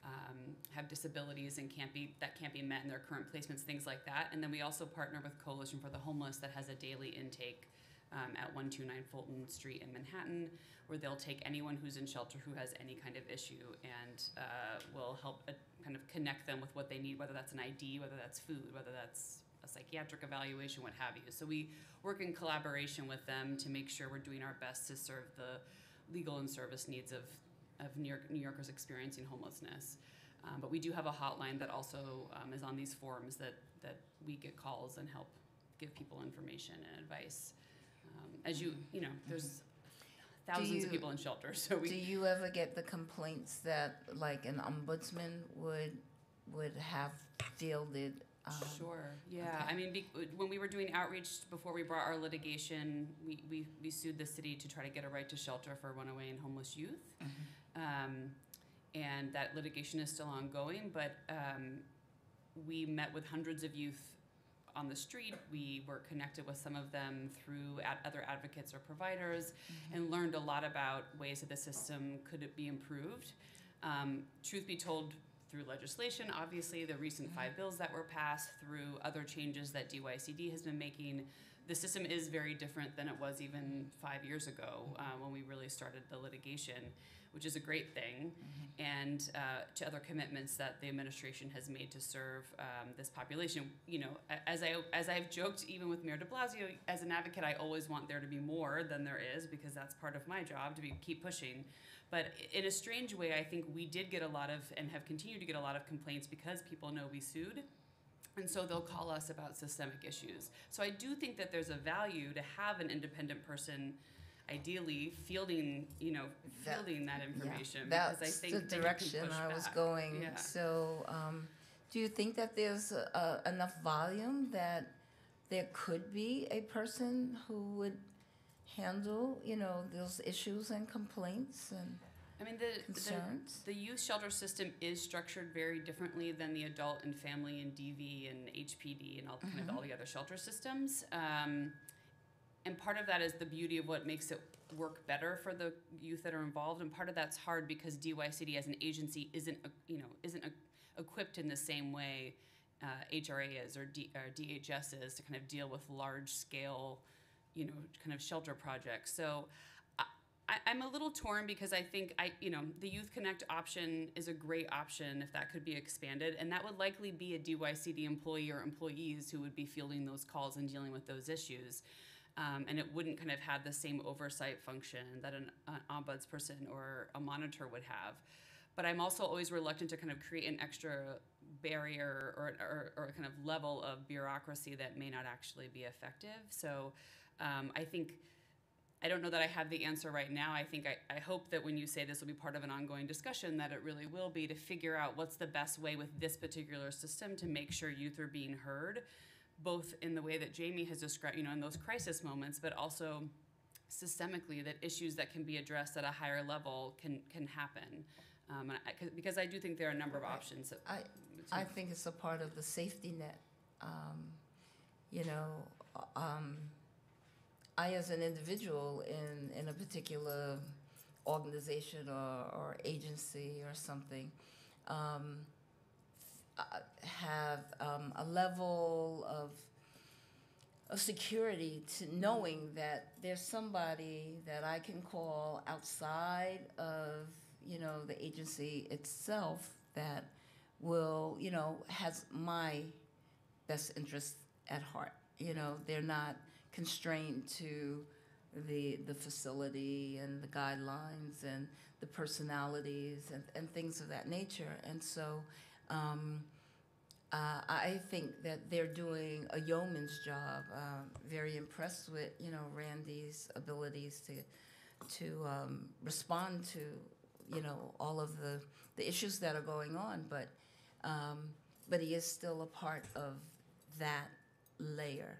J: um, have disabilities and can't be that can't be met in their current placements, things like that. And then we also partner with Coalition for the Homeless that has a daily intake um, at 129 Fulton Street in Manhattan, where they'll take anyone who's in shelter who has any kind of issue and uh, will help uh, kind of connect them with what they need, whether that's an ID, whether that's food, whether that's a psychiatric evaluation, what have you. So we work in collaboration with them to make sure we're doing our best to serve the legal and service needs of, of New, York, New Yorkers experiencing homelessness. Um, but we do have a hotline that also um, is on these forums that, that we get calls and help give people information and advice. Um, as you, you know, there's thousands
A: you-
J: of people in shelters, so we.
A: Do you ever get the complaints that, like, an ombudsman would, would have fielded? um,
J: Sure. Yeah.
A: okay.
J: I mean, be, when we were doing outreach before we brought our litigation, we, we, we sued the city to try to get a right to shelter for runaway and homeless youth. Um, and that litigation is still ongoing, but um, we met with hundreds of youth on the street. We were connected with some of them through ad- other advocates or providers and learned a lot about ways that the system could be improved. Um, truth be told, through legislation, obviously, the recent five bills that were passed, through other changes that DYCD has been making, the system is very different than it was even five years ago uh, when we really started the litigation, which is a great thing. And uh, to other commitments that the administration has made to serve um, this population, you know, as I as I've joked even with Mayor De Blasio, as an advocate, I always want there to be more than there is because that's part of my job to be keep pushing. But in a strange way, I think we did get a lot of and have continued to get a lot of complaints because people know we sued. And so they'll call us about systemic issues. So I do think that there's a value to have an independent person, ideally fielding, you know,
A: That-
J: fielding that
A: Yeah,
J: information because I
A: That's
J: think
A: the
J: then you can
A: direction I was
J: back.
A: going.
J: Yeah.
A: So, um, do you think that there's uh, enough volume that there could be a person who would handle, you know, those issues and complaints and
J: I mean, the,
A: concerns?
J: the the youth shelter system is structured very differently than the adult and family and DV and HPD and all kind
A: Mm-hmm.
J: of all the other shelter systems. Um, and part of that is the beauty of what makes it work better for the youth that are involved, and part of that's hard because DYCD as an agency isn't, you know, isn't equipped in the same way uh, HRA is or, D, or DHS is to kind of deal with large scale, you know, kind of shelter projects. So. I, I'm a little torn because I think I, you know, the Youth Connect option is a great option if that could be expanded, and that would likely be a DYCD employee or employees who would be fielding those calls and dealing with those issues. Um, and it wouldn't kind of have the same oversight function that an, an ombudsperson or a monitor would have. But I'm also always reluctant to kind of create an extra barrier or, or, or a kind of level of bureaucracy that may not actually be effective. So um, I think. I don't know that I have the answer right now. I think I, I hope that when you say this will be part of an ongoing discussion, that it really will be to figure out what's the best way with this particular system to make sure youth are being heard, both in the way that Jamie has described, you know, in those crisis moments, but also systemically that issues that can be addressed at a higher level can can happen. Um, and I, 'cause- because I do think there are a number of options.
A: I, I think it's a part of the safety net. Um, you know, um, I, as an individual in, in a particular organization or, or agency or something, um, uh, have um, a level of of security to knowing that there's somebody that I can call outside of you know the agency itself that will you know has my best interest at heart. You know they're not constrained to the the facility and the guidelines and the personalities and, and things of that nature. And so um, uh, I think that they're doing a yeoman's job. Um, very impressed with you know Randy's abilities to to um, respond to you know all of the the issues that are going on, but um, but he is still a part of that layer,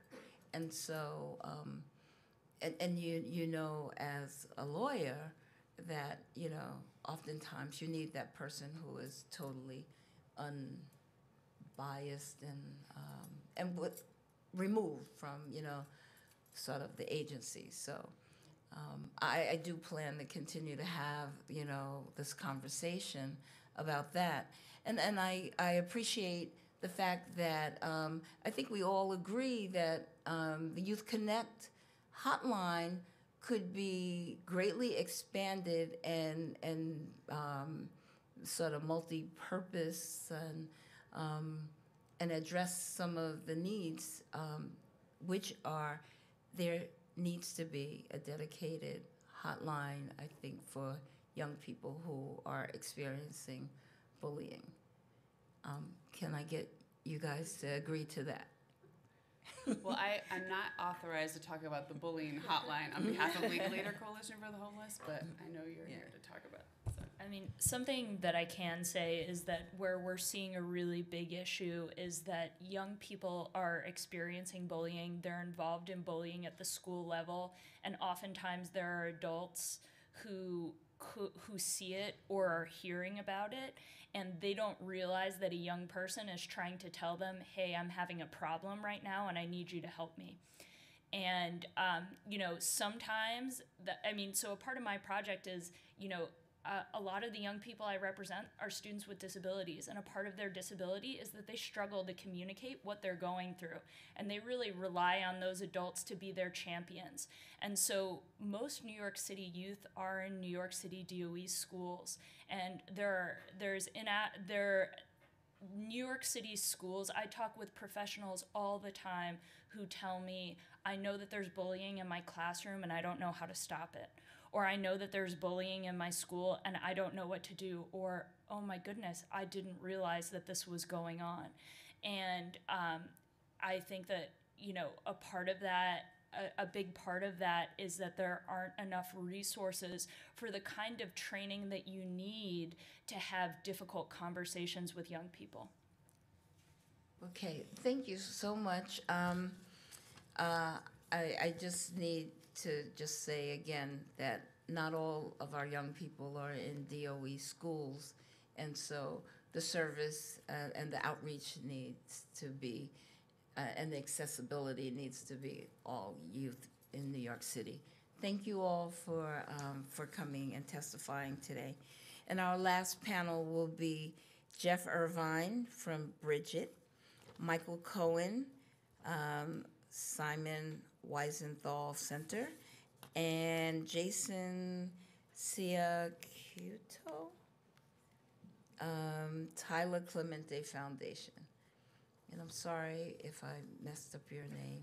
A: and so um, and and you you know as a lawyer that you know oftentimes you need that person who is totally unbiased and um, and with, removed from you know sort of the agency. So um, I, I do plan to continue to have, you know, this conversation about that. And, and I, I appreciate the fact that um, I think we all agree that um, the Youth Connect hotline could be greatly expanded and, and um, sort of multi-purpose and, um, and address some of the needs, um, which are, there needs to be a dedicated hotline, I think, for young people who are experiencing bullying. Um, can I get you guys to agree to that?
J: Well, I, I'm not authorized to talk about the bullying hotline on behalf of Legal Aid or Coalition for the Homeless, but I know you're here to talk about.
I: I mean, something that I can say is that where we're seeing a really big issue is that young people are experiencing bullying. They're involved in bullying at the school level, and oftentimes there are adults who who, see it or are hearing about it and they don't realize that a young person is trying to tell them, "Hey, I'm having a problem right now and I need you to help me." and um, you know sometimes the, i mean so a part of my project is you know uh, a lot of the young people i represent are students with disabilities and a part of their disability is that they struggle to communicate what they're going through and they really rely on those adults to be their champions and so most new york city youth are in new york city doe schools and there are, there's in at there New York City schools, I talk with professionals all the time who tell me, I know that there's bullying in my classroom and I don't know how to stop it. Or I know that there's bullying in my school and I don't know what to do. Or, oh my goodness, I didn't realize that this was going on. And um, I think that, you know, a part of that a, big part of that is that there aren't enough resources for the kind of training that you need to have difficult conversations with young people.
A: Okay, thank you so much. Um, uh, I, I just need to just say again that not all of our young people are in DOE schools, and so the service uh, and the outreach needs to be, uh, and the accessibility needs to be all youth in New York City. Thank you all for, um, for coming and testifying today. And our last panel will be Jeff Irvine from Bridget, Michael Cohen, um, Simon Wiesenthal Center, and Jason Ciacuto, um, Tyler Clementi Foundation. And I'm sorry if I messed up your name.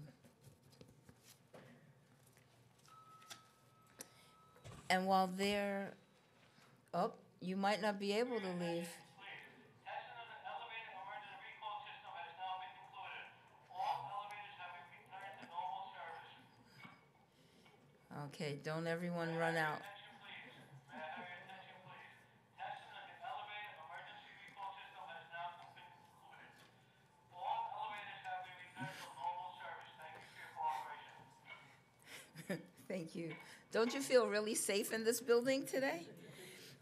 A: And while they're, oh, you might not be able to leave. Okay, don't everyone run out. Thank you. Don't you feel really safe in this building today?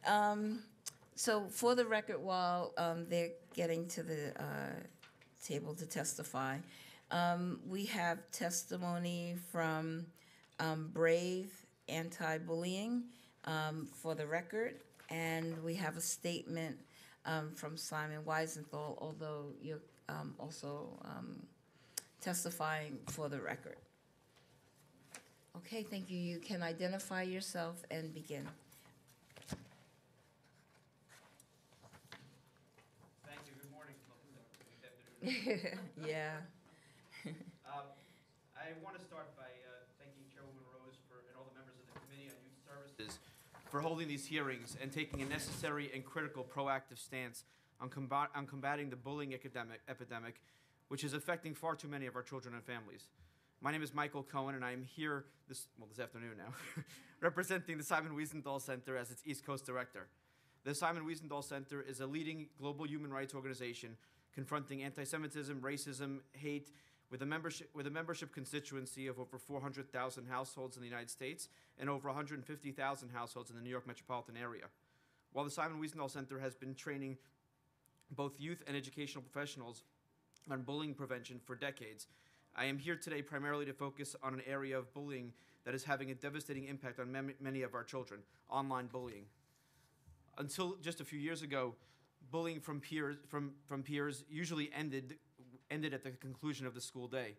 A: Um, so, for the record, while um, they're getting to the uh, table to testify, um, we have testimony from um, Brave Anti-Bullying um, for the record, and we have a statement um, from Simon Wiesenthal, although you're um, also um, testifying for the record. Okay, thank you. You can identify yourself and begin.
K: Thank you. Good morning.
A: Yeah.
K: Um, I want to start by uh, thanking Chairwoman Rose for, and all the members of the Committee on Youth Services for holding these hearings and taking a necessary and critical proactive stance on, combat, on combating the bullying epidemic, epidemic, which is affecting far too many of our children and families. My name is Michael Cohen, and I am here this, well, this afternoon now, representing the Simon Wiesenthal Center as its East Coast Director. The Simon Wiesenthal Center is a leading global human rights organization confronting anti-Semitism, racism, hate, with a membership with a membership constituency of over 400,000 households in the United States and over 150,000 households in the New York metropolitan area. While the Simon Wiesenthal Center has been training both youth and educational professionals on bullying prevention for decades, I am here today primarily to focus on an area of bullying that is having a devastating impact on many of our children online bullying. Until just a few years ago, bullying from peers, from, from peers usually ended, ended at the conclusion of the school day.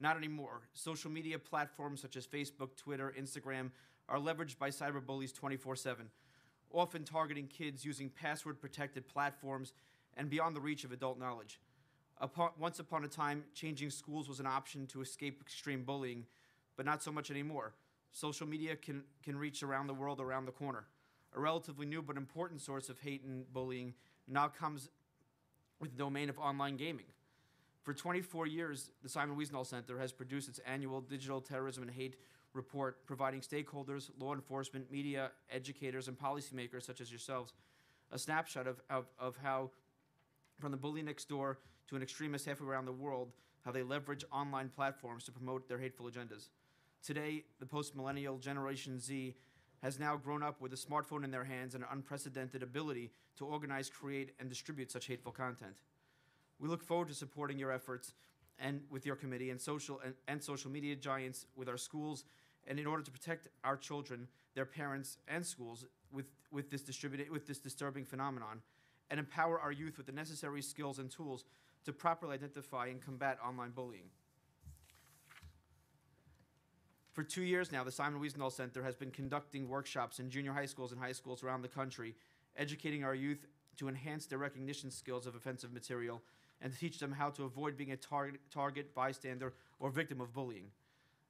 K: Not anymore. Social media platforms such as Facebook, Twitter, Instagram are leveraged by cyberbullies 24 7, often targeting kids using password protected platforms and beyond the reach of adult knowledge. Upon, once upon a time, changing schools was an option to escape extreme bullying, but not so much anymore. Social media can, can reach around the world around the corner. A relatively new but important source of hate and bullying now comes with the domain of online gaming. For 24 years, the Simon Wiesenthal Center has produced its annual Digital Terrorism and Hate Report, providing stakeholders, law enforcement, media, educators, and policymakers such as yourselves a snapshot of, of, of how, from the bully next door to an extremist halfway around the world, how they leverage online platforms to promote their hateful agendas. Today, the post millennial Generation Z has now grown up with a smartphone in their hands and an unprecedented ability to organize, create, and distribute such hateful content. We look forward to supporting your efforts and with your committee and social and, and social media giants with our schools and in order to protect our children, their parents, and schools with, with this distributed with this disturbing phenomenon and empower our youth with the necessary skills and tools to properly identify and combat online bullying. For two years now, the Simon Wiesenthal Center has been conducting workshops in junior high schools and high schools around the country, educating our youth to enhance their recognition skills of offensive material and to teach them how to avoid being a target, target bystander, or victim of bullying.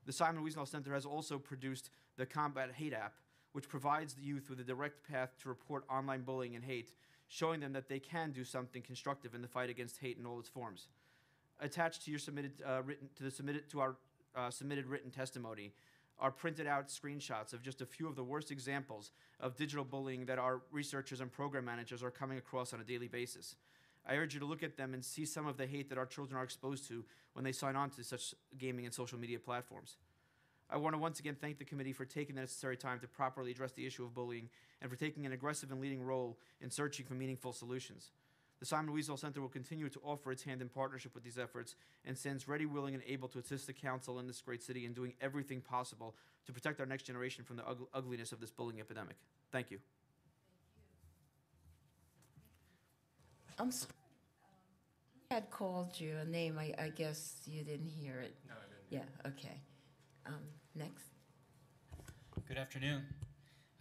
K: The Simon Wiesenthal Center has also produced the Combat Hate app, which provides the youth with a direct path to report online bullying and hate, showing them that they can do something constructive in the fight against hate in all its forms. Attached to your submitted uh, written to the submitted to our uh, submitted written testimony are printed out screenshots of just a few of the worst examples of digital bullying that our researchers and program managers are coming across on a daily basis. I urge you to look at them and see some of the hate that our children are exposed to when they sign on to such gaming and social media platforms. I want to once again thank the committee for taking the necessary time to properly address the issue of bullying and for taking an aggressive and leading role in searching for meaningful solutions. The Simon Wiesenthal Center will continue to offer its hand in partnership with these efforts and stands ready, willing, and able to assist the council in this great city in doing everything possible to protect our next generation from the ugliness of this bullying epidemic. Thank you.
A: I'm sorry. I had called you a name, I, I guess you didn't hear it.
L: No, I didn't.
A: Yeah, okay. Um, next.
L: Good afternoon.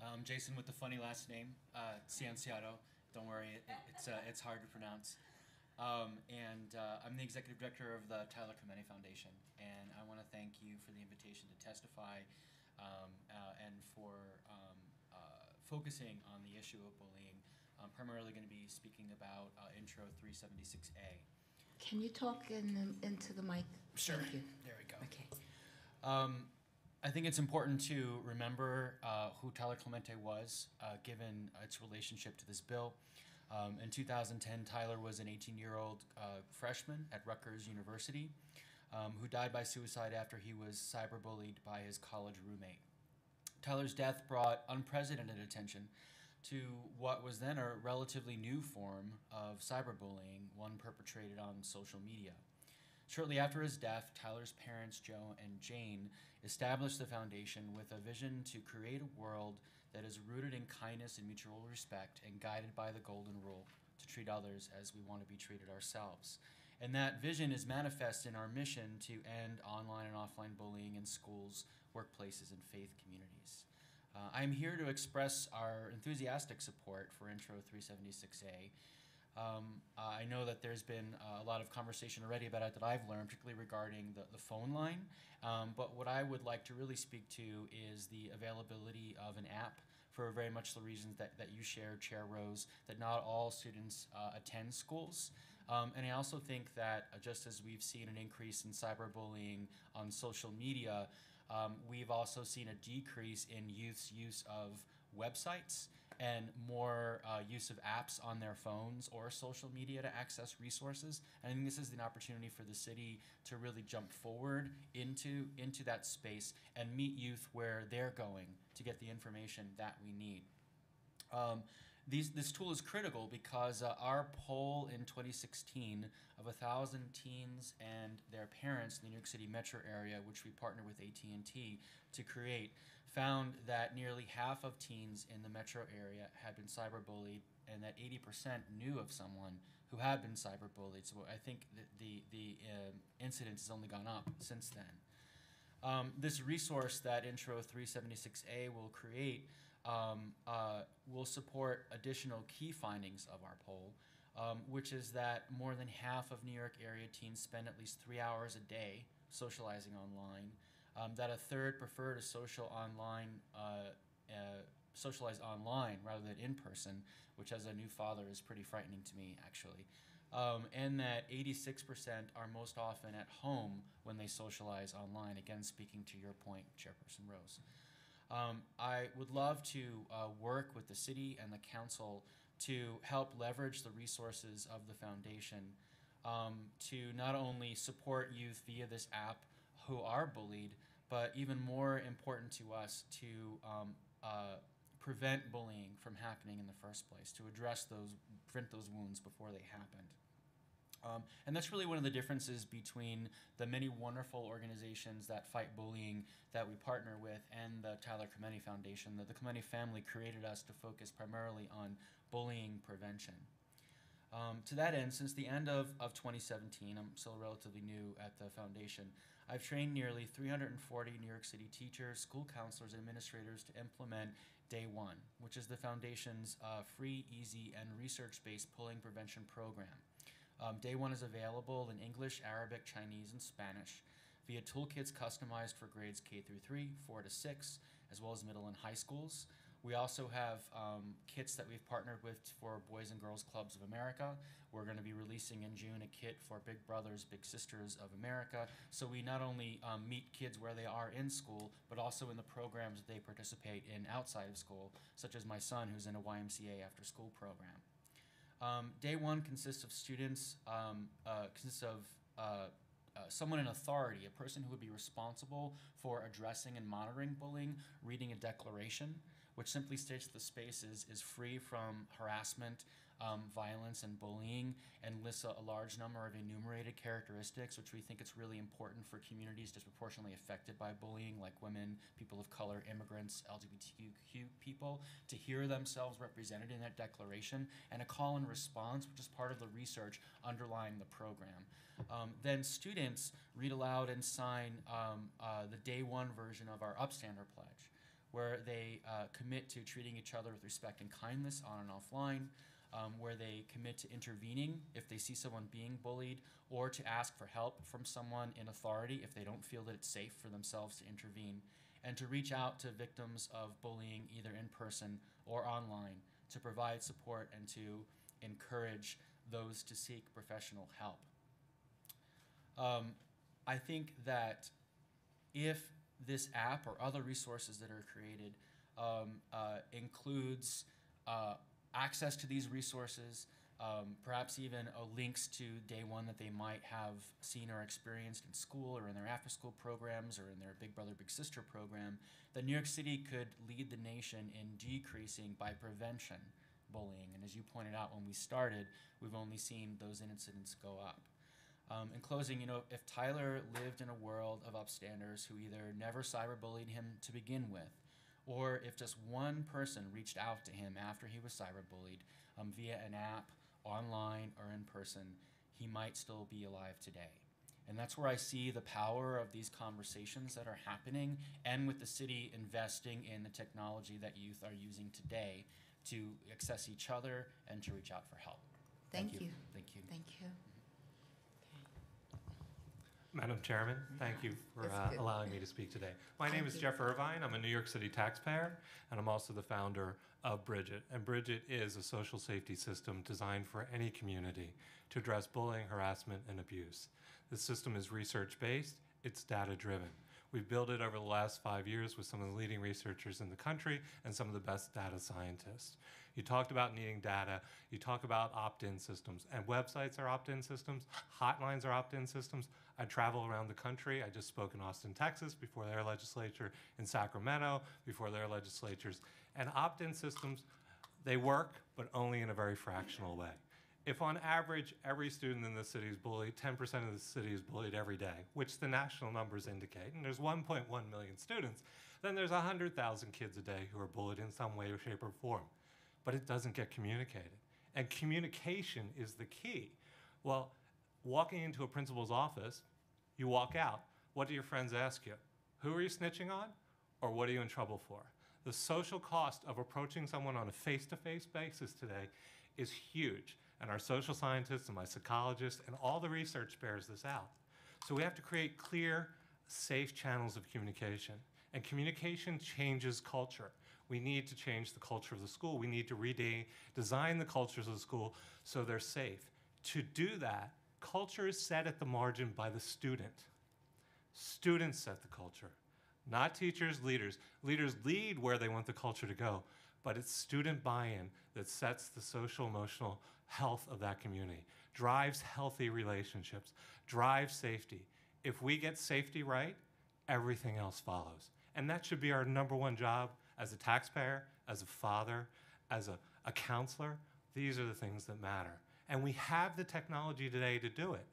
L: Um, Jason with the funny last name, uh, Cianciotto. Don't worry, it, it's uh, it's hard to pronounce. Um, and uh, I'm the executive director of the Tyler Clementi Foundation, and I want to thank you for the invitation to testify um, uh, and for um, uh, focusing on the issue of bullying. I'm primarily going to be speaking about uh, Intro 376A.
A: Can you talk in, into the mic?
L: Sure. There we go.
A: Okay.
L: Um, I think it's important to remember uh, who Tyler Clementi was, uh, given its relationship to this bill. Um, in 2010, Tyler was an 18 year old uh, freshman at Rutgers University um, who died by suicide after he was cyberbullied by his college roommate. Tyler's death brought unprecedented attention to what was then a relatively new form of cyberbullying, one perpetrated on social media. Shortly after his death, Tyler's parents, Joe and Jane, established the foundation with a vision to create a world that is rooted in kindness and mutual respect and guided by the golden rule to treat others as we want to be treated ourselves. And that vision is manifest in our mission to end online and offline bullying in schools, workplaces, and faith communities. Uh, I'm here to express our enthusiastic support for Intro 376A. Um, I know that there's been a lot of conversation already about it that I've learned, particularly regarding the, the phone line. Um, but what I would like to really speak to is the availability of an app for very much the reasons that, that you shared, Chair Rose, that not all students uh, attend schools. Um, and I also think that uh, just as we've seen an increase in cyberbullying on social media, um, we've also seen a decrease in youth's use of websites and more uh, use of apps on their phones or social media to access resources. And I think this is an opportunity for the city to really jump forward into into that space and meet youth where they're going to get the information that we need. Um, these, this tool is critical because uh, our poll in 2016 of 1,000 teens and their parents in the New York City metro area, which we partner with AT&T to create, found that nearly half of teens in the metro area had been cyberbullied and that 80% knew of someone who had been cyberbullied. So I think that the, the um incidence has only gone up since then. Um, this resource that Intro 376A will create um, uh, will support additional key findings of our poll, um, which is that more than half of New York area teens spend at least three hours a day socializing online, um, that a third prefer to social online, uh, uh, socialize online rather than in person, which as a new father is pretty frightening to me actually. Um, and that 86% are most often at home when they socialize online. Again, speaking to your point, Chairperson Rose. Um, I would love to uh, work with the city and the council to help leverage the resources of the foundation um, to not only support youth via this app who are bullied, but even more important to us to um, uh, prevent bullying from happening in the first place, to address those, prevent those wounds before they happened. Um, and that's really one of the differences between the many wonderful organizations that fight bullying that we partner with and the Tyler Clementi Foundation. That the Clementi family created us to focus primarily on bullying prevention. Um, to that end, since the end of, of 2017, I'm still relatively new at the foundation, I've trained nearly 340 New York City teachers, school counselors, and administrators to implement Day One, which is the foundation's uh, free, easy, and research based bullying prevention program. Um, Day One is available in English, Arabic, Chinese, and Spanish via toolkits customized for grades K through 3, 4 to 6, as well as middle and high schools. We also have um, kits that we've partnered with for Boys and Girls Clubs of America. We're going to be releasing in June a kit for Big Brothers Big Sisters of America. So we not only um, meet kids where they are in school, but also in the programs that they participate in outside of school, such as my son, who's in a YMCA after school program. Um, day one consists of students, um, uh, consists of uh, uh, someone in authority, a person who would be responsible for addressing and monitoring bullying, reading a declaration, which simply states the space is, is free from harassment, um, violence, and bullying, and lists a, a large number of enumerated characteristics, which we think it's really important for communities disproportionately affected by bullying, like women, people of color, immigrants, LGBTQ people, to hear themselves represented in that declaration, and a call and response, which is part of the research underlying the program. Um, then students read aloud and sign um, uh, the day one version of our Upstander Pledge, where they uh, commit to treating each other with respect and kindness on and offline, um, where they commit to intervening if they see someone being bullied, or to ask for help from someone in authority if they don't feel that it's safe for themselves to intervene, and to reach out to victims of bullying either in person or online to provide support and to encourage those to seek professional help. Um, I think that if this app or other resources that are created um, uh, includes uh, access to these resources, um, perhaps even links to day one that they might have seen or experienced in school or in their after school programs or in their Big Brother Big Sister program, that New York City could lead the nation in decreasing by prevention bullying. And as you pointed out when we started, we've only seen those incidents go up. Um, in closing, you know, if Tyler lived in a world of upstanders who either never cyberbullied him to begin with, or if just one person reached out to him after he was cyberbullied um, via an app, online, or in person, he might still be alive today. And that's where I see the power of these conversations that are happening, and with the city investing in the technology that youth are using today to access each other and to reach out for help.
A: Thank you.
L: Thank you.
A: Thank you.
M: Madam Chairman, thank you for uh, allowing me to speak today. My name is. Jeff Irvine. I'm a New York City taxpayer, and I'm also the founder of Bridget. And Bridget is a social safety system designed for any community to address bullying, harassment, and abuse. The system is research based, it's data driven. We've built it over the last five years with some of the leading researchers in the country and some of the best data scientists. You talked about needing data. You talk about opt-in systems, and websites are opt-in systems. Hotlines are opt-in systems. I travel around the country. I just spoke in Austin, Texas, before their legislature, in Sacramento, before their legislatures. And opt-in systems, They work, but only in a very fractional way. If on average every student in the city is bullied, 10% of the city is bullied every day, which the national numbers indicate, and there's 1.1 million students, then there's 100,000 kids a day who are bullied in some way or shape or form. But it doesn't get communicated. And communication is the key. Well, walking into a principal's office, you walk out. What do your friends ask you? Who are you snitching on? Or what are you in trouble for? The social cost of approaching someone on a face to face basis today is huge. And our social scientists and my psychologists and all the research bears this out. So we have to create clear, safe channels of communication. And communication changes culture. We need to change the culture of the school. We need to redesign the cultures of the school so they're safe. To do that, culture is set at the margin by the student. Students set the culture, not teachers, leaders. Leaders lead where they want the culture to go, but it's student buy in that sets the social emotional health of that community, drives healthy relationships, drives safety. If we get safety right, everything else follows. And that should be our number one job as a taxpayer, as a father, as a, a counselor. These are the things that matter. And we have the technology today to do it.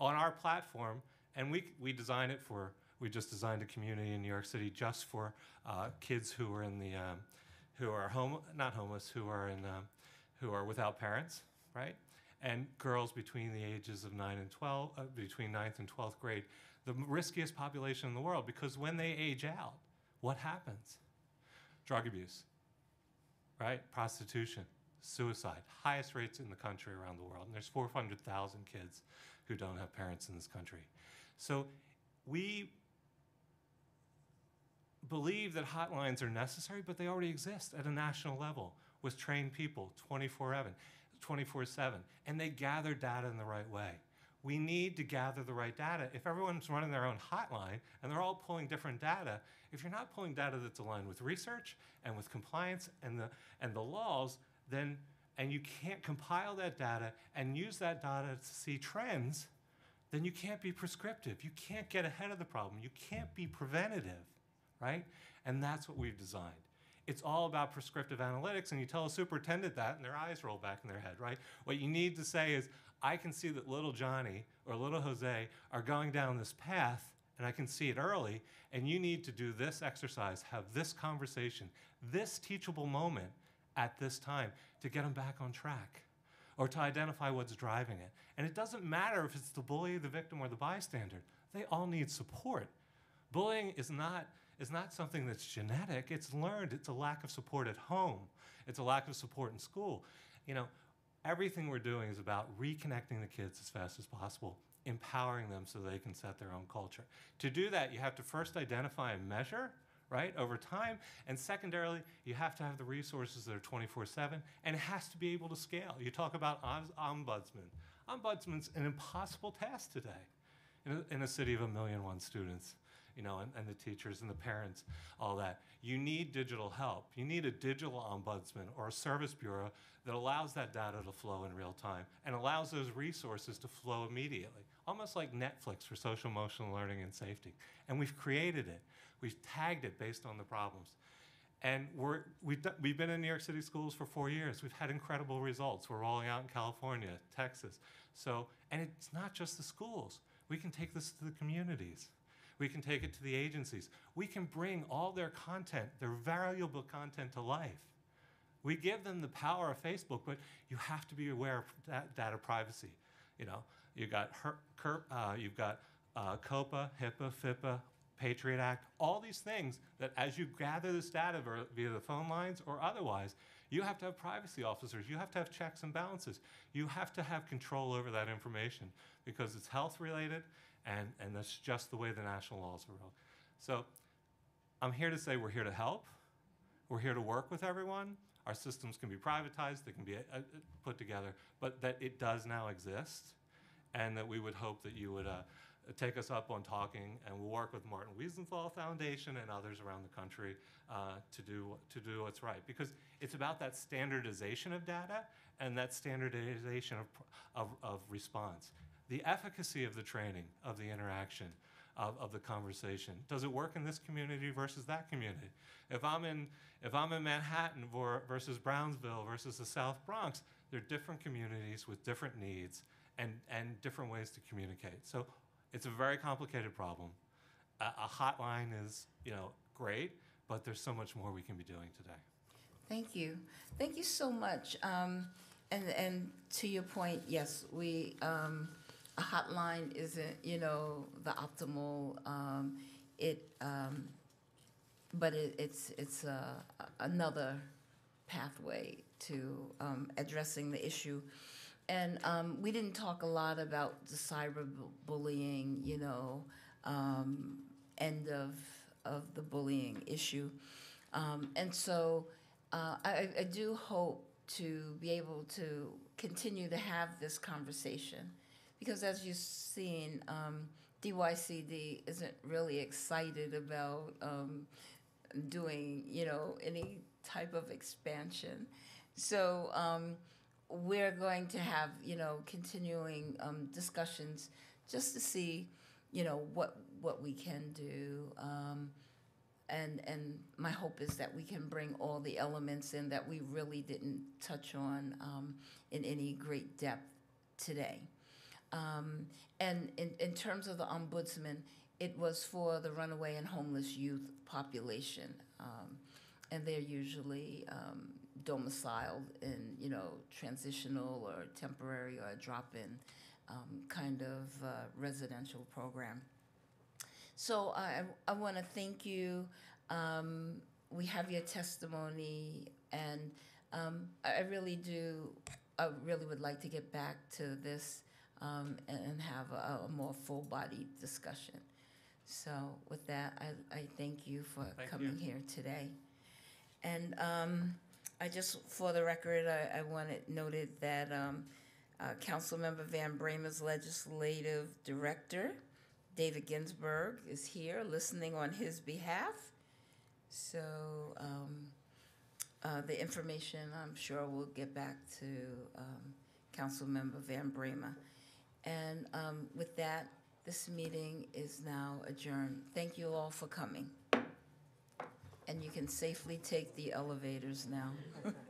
M: On our platform, and we, we design it for, we just designed a community in New York City just for uh, kids who are in the, um, who are home, not homeless, who are in, um, who are without parents, right? And girls between the ages of 9 and 12, uh, between 9th and 12th grade, the riskiest population in the world because when they age out, what happens? Drug abuse, right? Prostitution, suicide, highest rates in the country around the world. And there's 400,000 kids who don't have parents in this country. So we believe that hotlines are necessary, but they already exist at a national level with trained people 24 7, 24/7, and they gather data in the right way. We need to gather the right data. If everyone's running their own hotline and they're all pulling different data, if you're not pulling data that's aligned with research and with compliance and the, and the laws, then and you can't compile that data and use that data to see trends, then you can't be prescriptive. You can't get ahead of the problem. You can't be preventative, right? And that's what we've designed. It's all about prescriptive analytics, and you tell a superintendent that, and their eyes roll back in their head, right? What you need to say is, I can see that little Johnny or little Jose are going down this path, and I can see it early, and you need to do this exercise, have this conversation, this teachable moment at this time to get them back on track or to identify what's driving it. And it doesn't matter if it's the bully, the victim, or the bystander, they all need support. Bullying is not, is not something that's genetic, it's learned. It's a lack of support at home, it's a lack of support in school. You know, everything we're doing is about reconnecting the kids as fast as possible, empowering them so they can set their own culture. To do that, you have to first identify and measure right, over time. And secondarily, you have to have the resources that are 24 7, and it has to be able to scale. You talk about ombudsman. Ombudsman's an impossible task today in a, in a city of a million one students, you know, and, and the teachers and the parents, all that. You need digital help. You need a digital ombudsman or a service bureau that allows that data to flow in real time and allows those resources to flow immediately, almost like Netflix for social emotional learning and safety. And we've created it. We've tagged it based on the problems. And we're, we've, done, we've been in New York City schools for four years. We've had incredible results. We're rolling out in California, Texas. So, and it's not just the schools. We can take this to the communities. We can take it to the agencies. We can bring all their content, their valuable content to life. We give them the power of Facebook, but you have to be aware of that data privacy. You know, you got her, uh, you've got uh, COPPA, HIPAA, FIPPA, Patriot Act, all these things that as you gather this data via the phone lines or otherwise, you have to have privacy officers. You have to have checks and balances. You have to have control over that information because it's health related and, and that's just the way the national laws are wrote. So I'm here to say we're here to help. We're here to work with everyone. Our systems can be privatized, they can be uh, uh put together, but that it does now exist and that we would hope that you would uh, take us up on talking, and we'll work with Martin Wiesenthal Foundation and others around the country uh, to do to do what's right. Because it's about that standardization of data and that standardization of, of, of response. The efficacy of the training, of the interaction, of, of the conversation. Does it work in this community versus that community? If I'm in, if I'm in Manhattan versus Brownsville versus the South Bronx, they're different communities with different needs and, and different ways to communicate. So it's a very complicated problem. A, a hotline is, you know, great, but there's so much more we can be doing today.
A: Thank you. Thank you so much. Um, and, and to your point, yes, we, um, a hotline isn't, you know, the optimal, um, it, um, but it, it's, it's, uh, another pathway to, um, addressing the issue. And, um, we didn't talk a lot about the cyberbullying, you know, um, end of, of the bullying issue. Um, and so, uh, I, I do hope to be able to continue to have this conversation because as you've seen, um, DYCD isn't really excited about um, doing, you know, any type of expansion. So um, we're going to have, you know, continuing um, discussions just to see, you know, what what we can do. Um, and and my hope is that we can bring all the elements in that we really didn't touch on um, in any great depth today. Um, and in, in terms of the ombudsman, it was for the runaway and homeless youth population, um, and they're usually um, domiciled in you know transitional or temporary or drop-in um, kind of uh, residential program. So I, I want to thank you. Um, we have your testimony, and um, I really do, I really would like to get back to this um, and, have a, a more full-body discussion. So with that, I, I thank you for
M: Thank
A: coming
M: you.
A: here today. And um, I just, for the record, I, I wanted noted that um, uh, Councilmember Van Bramer's legislative director, David Ginsburg, is here listening on his behalf. So um, uh, the information, I'm sure, will get back to um, Councilmember Van Bramer. And um, with that, this meeting is now adjourned. Thank you all for coming. And you can safely take the elevators now.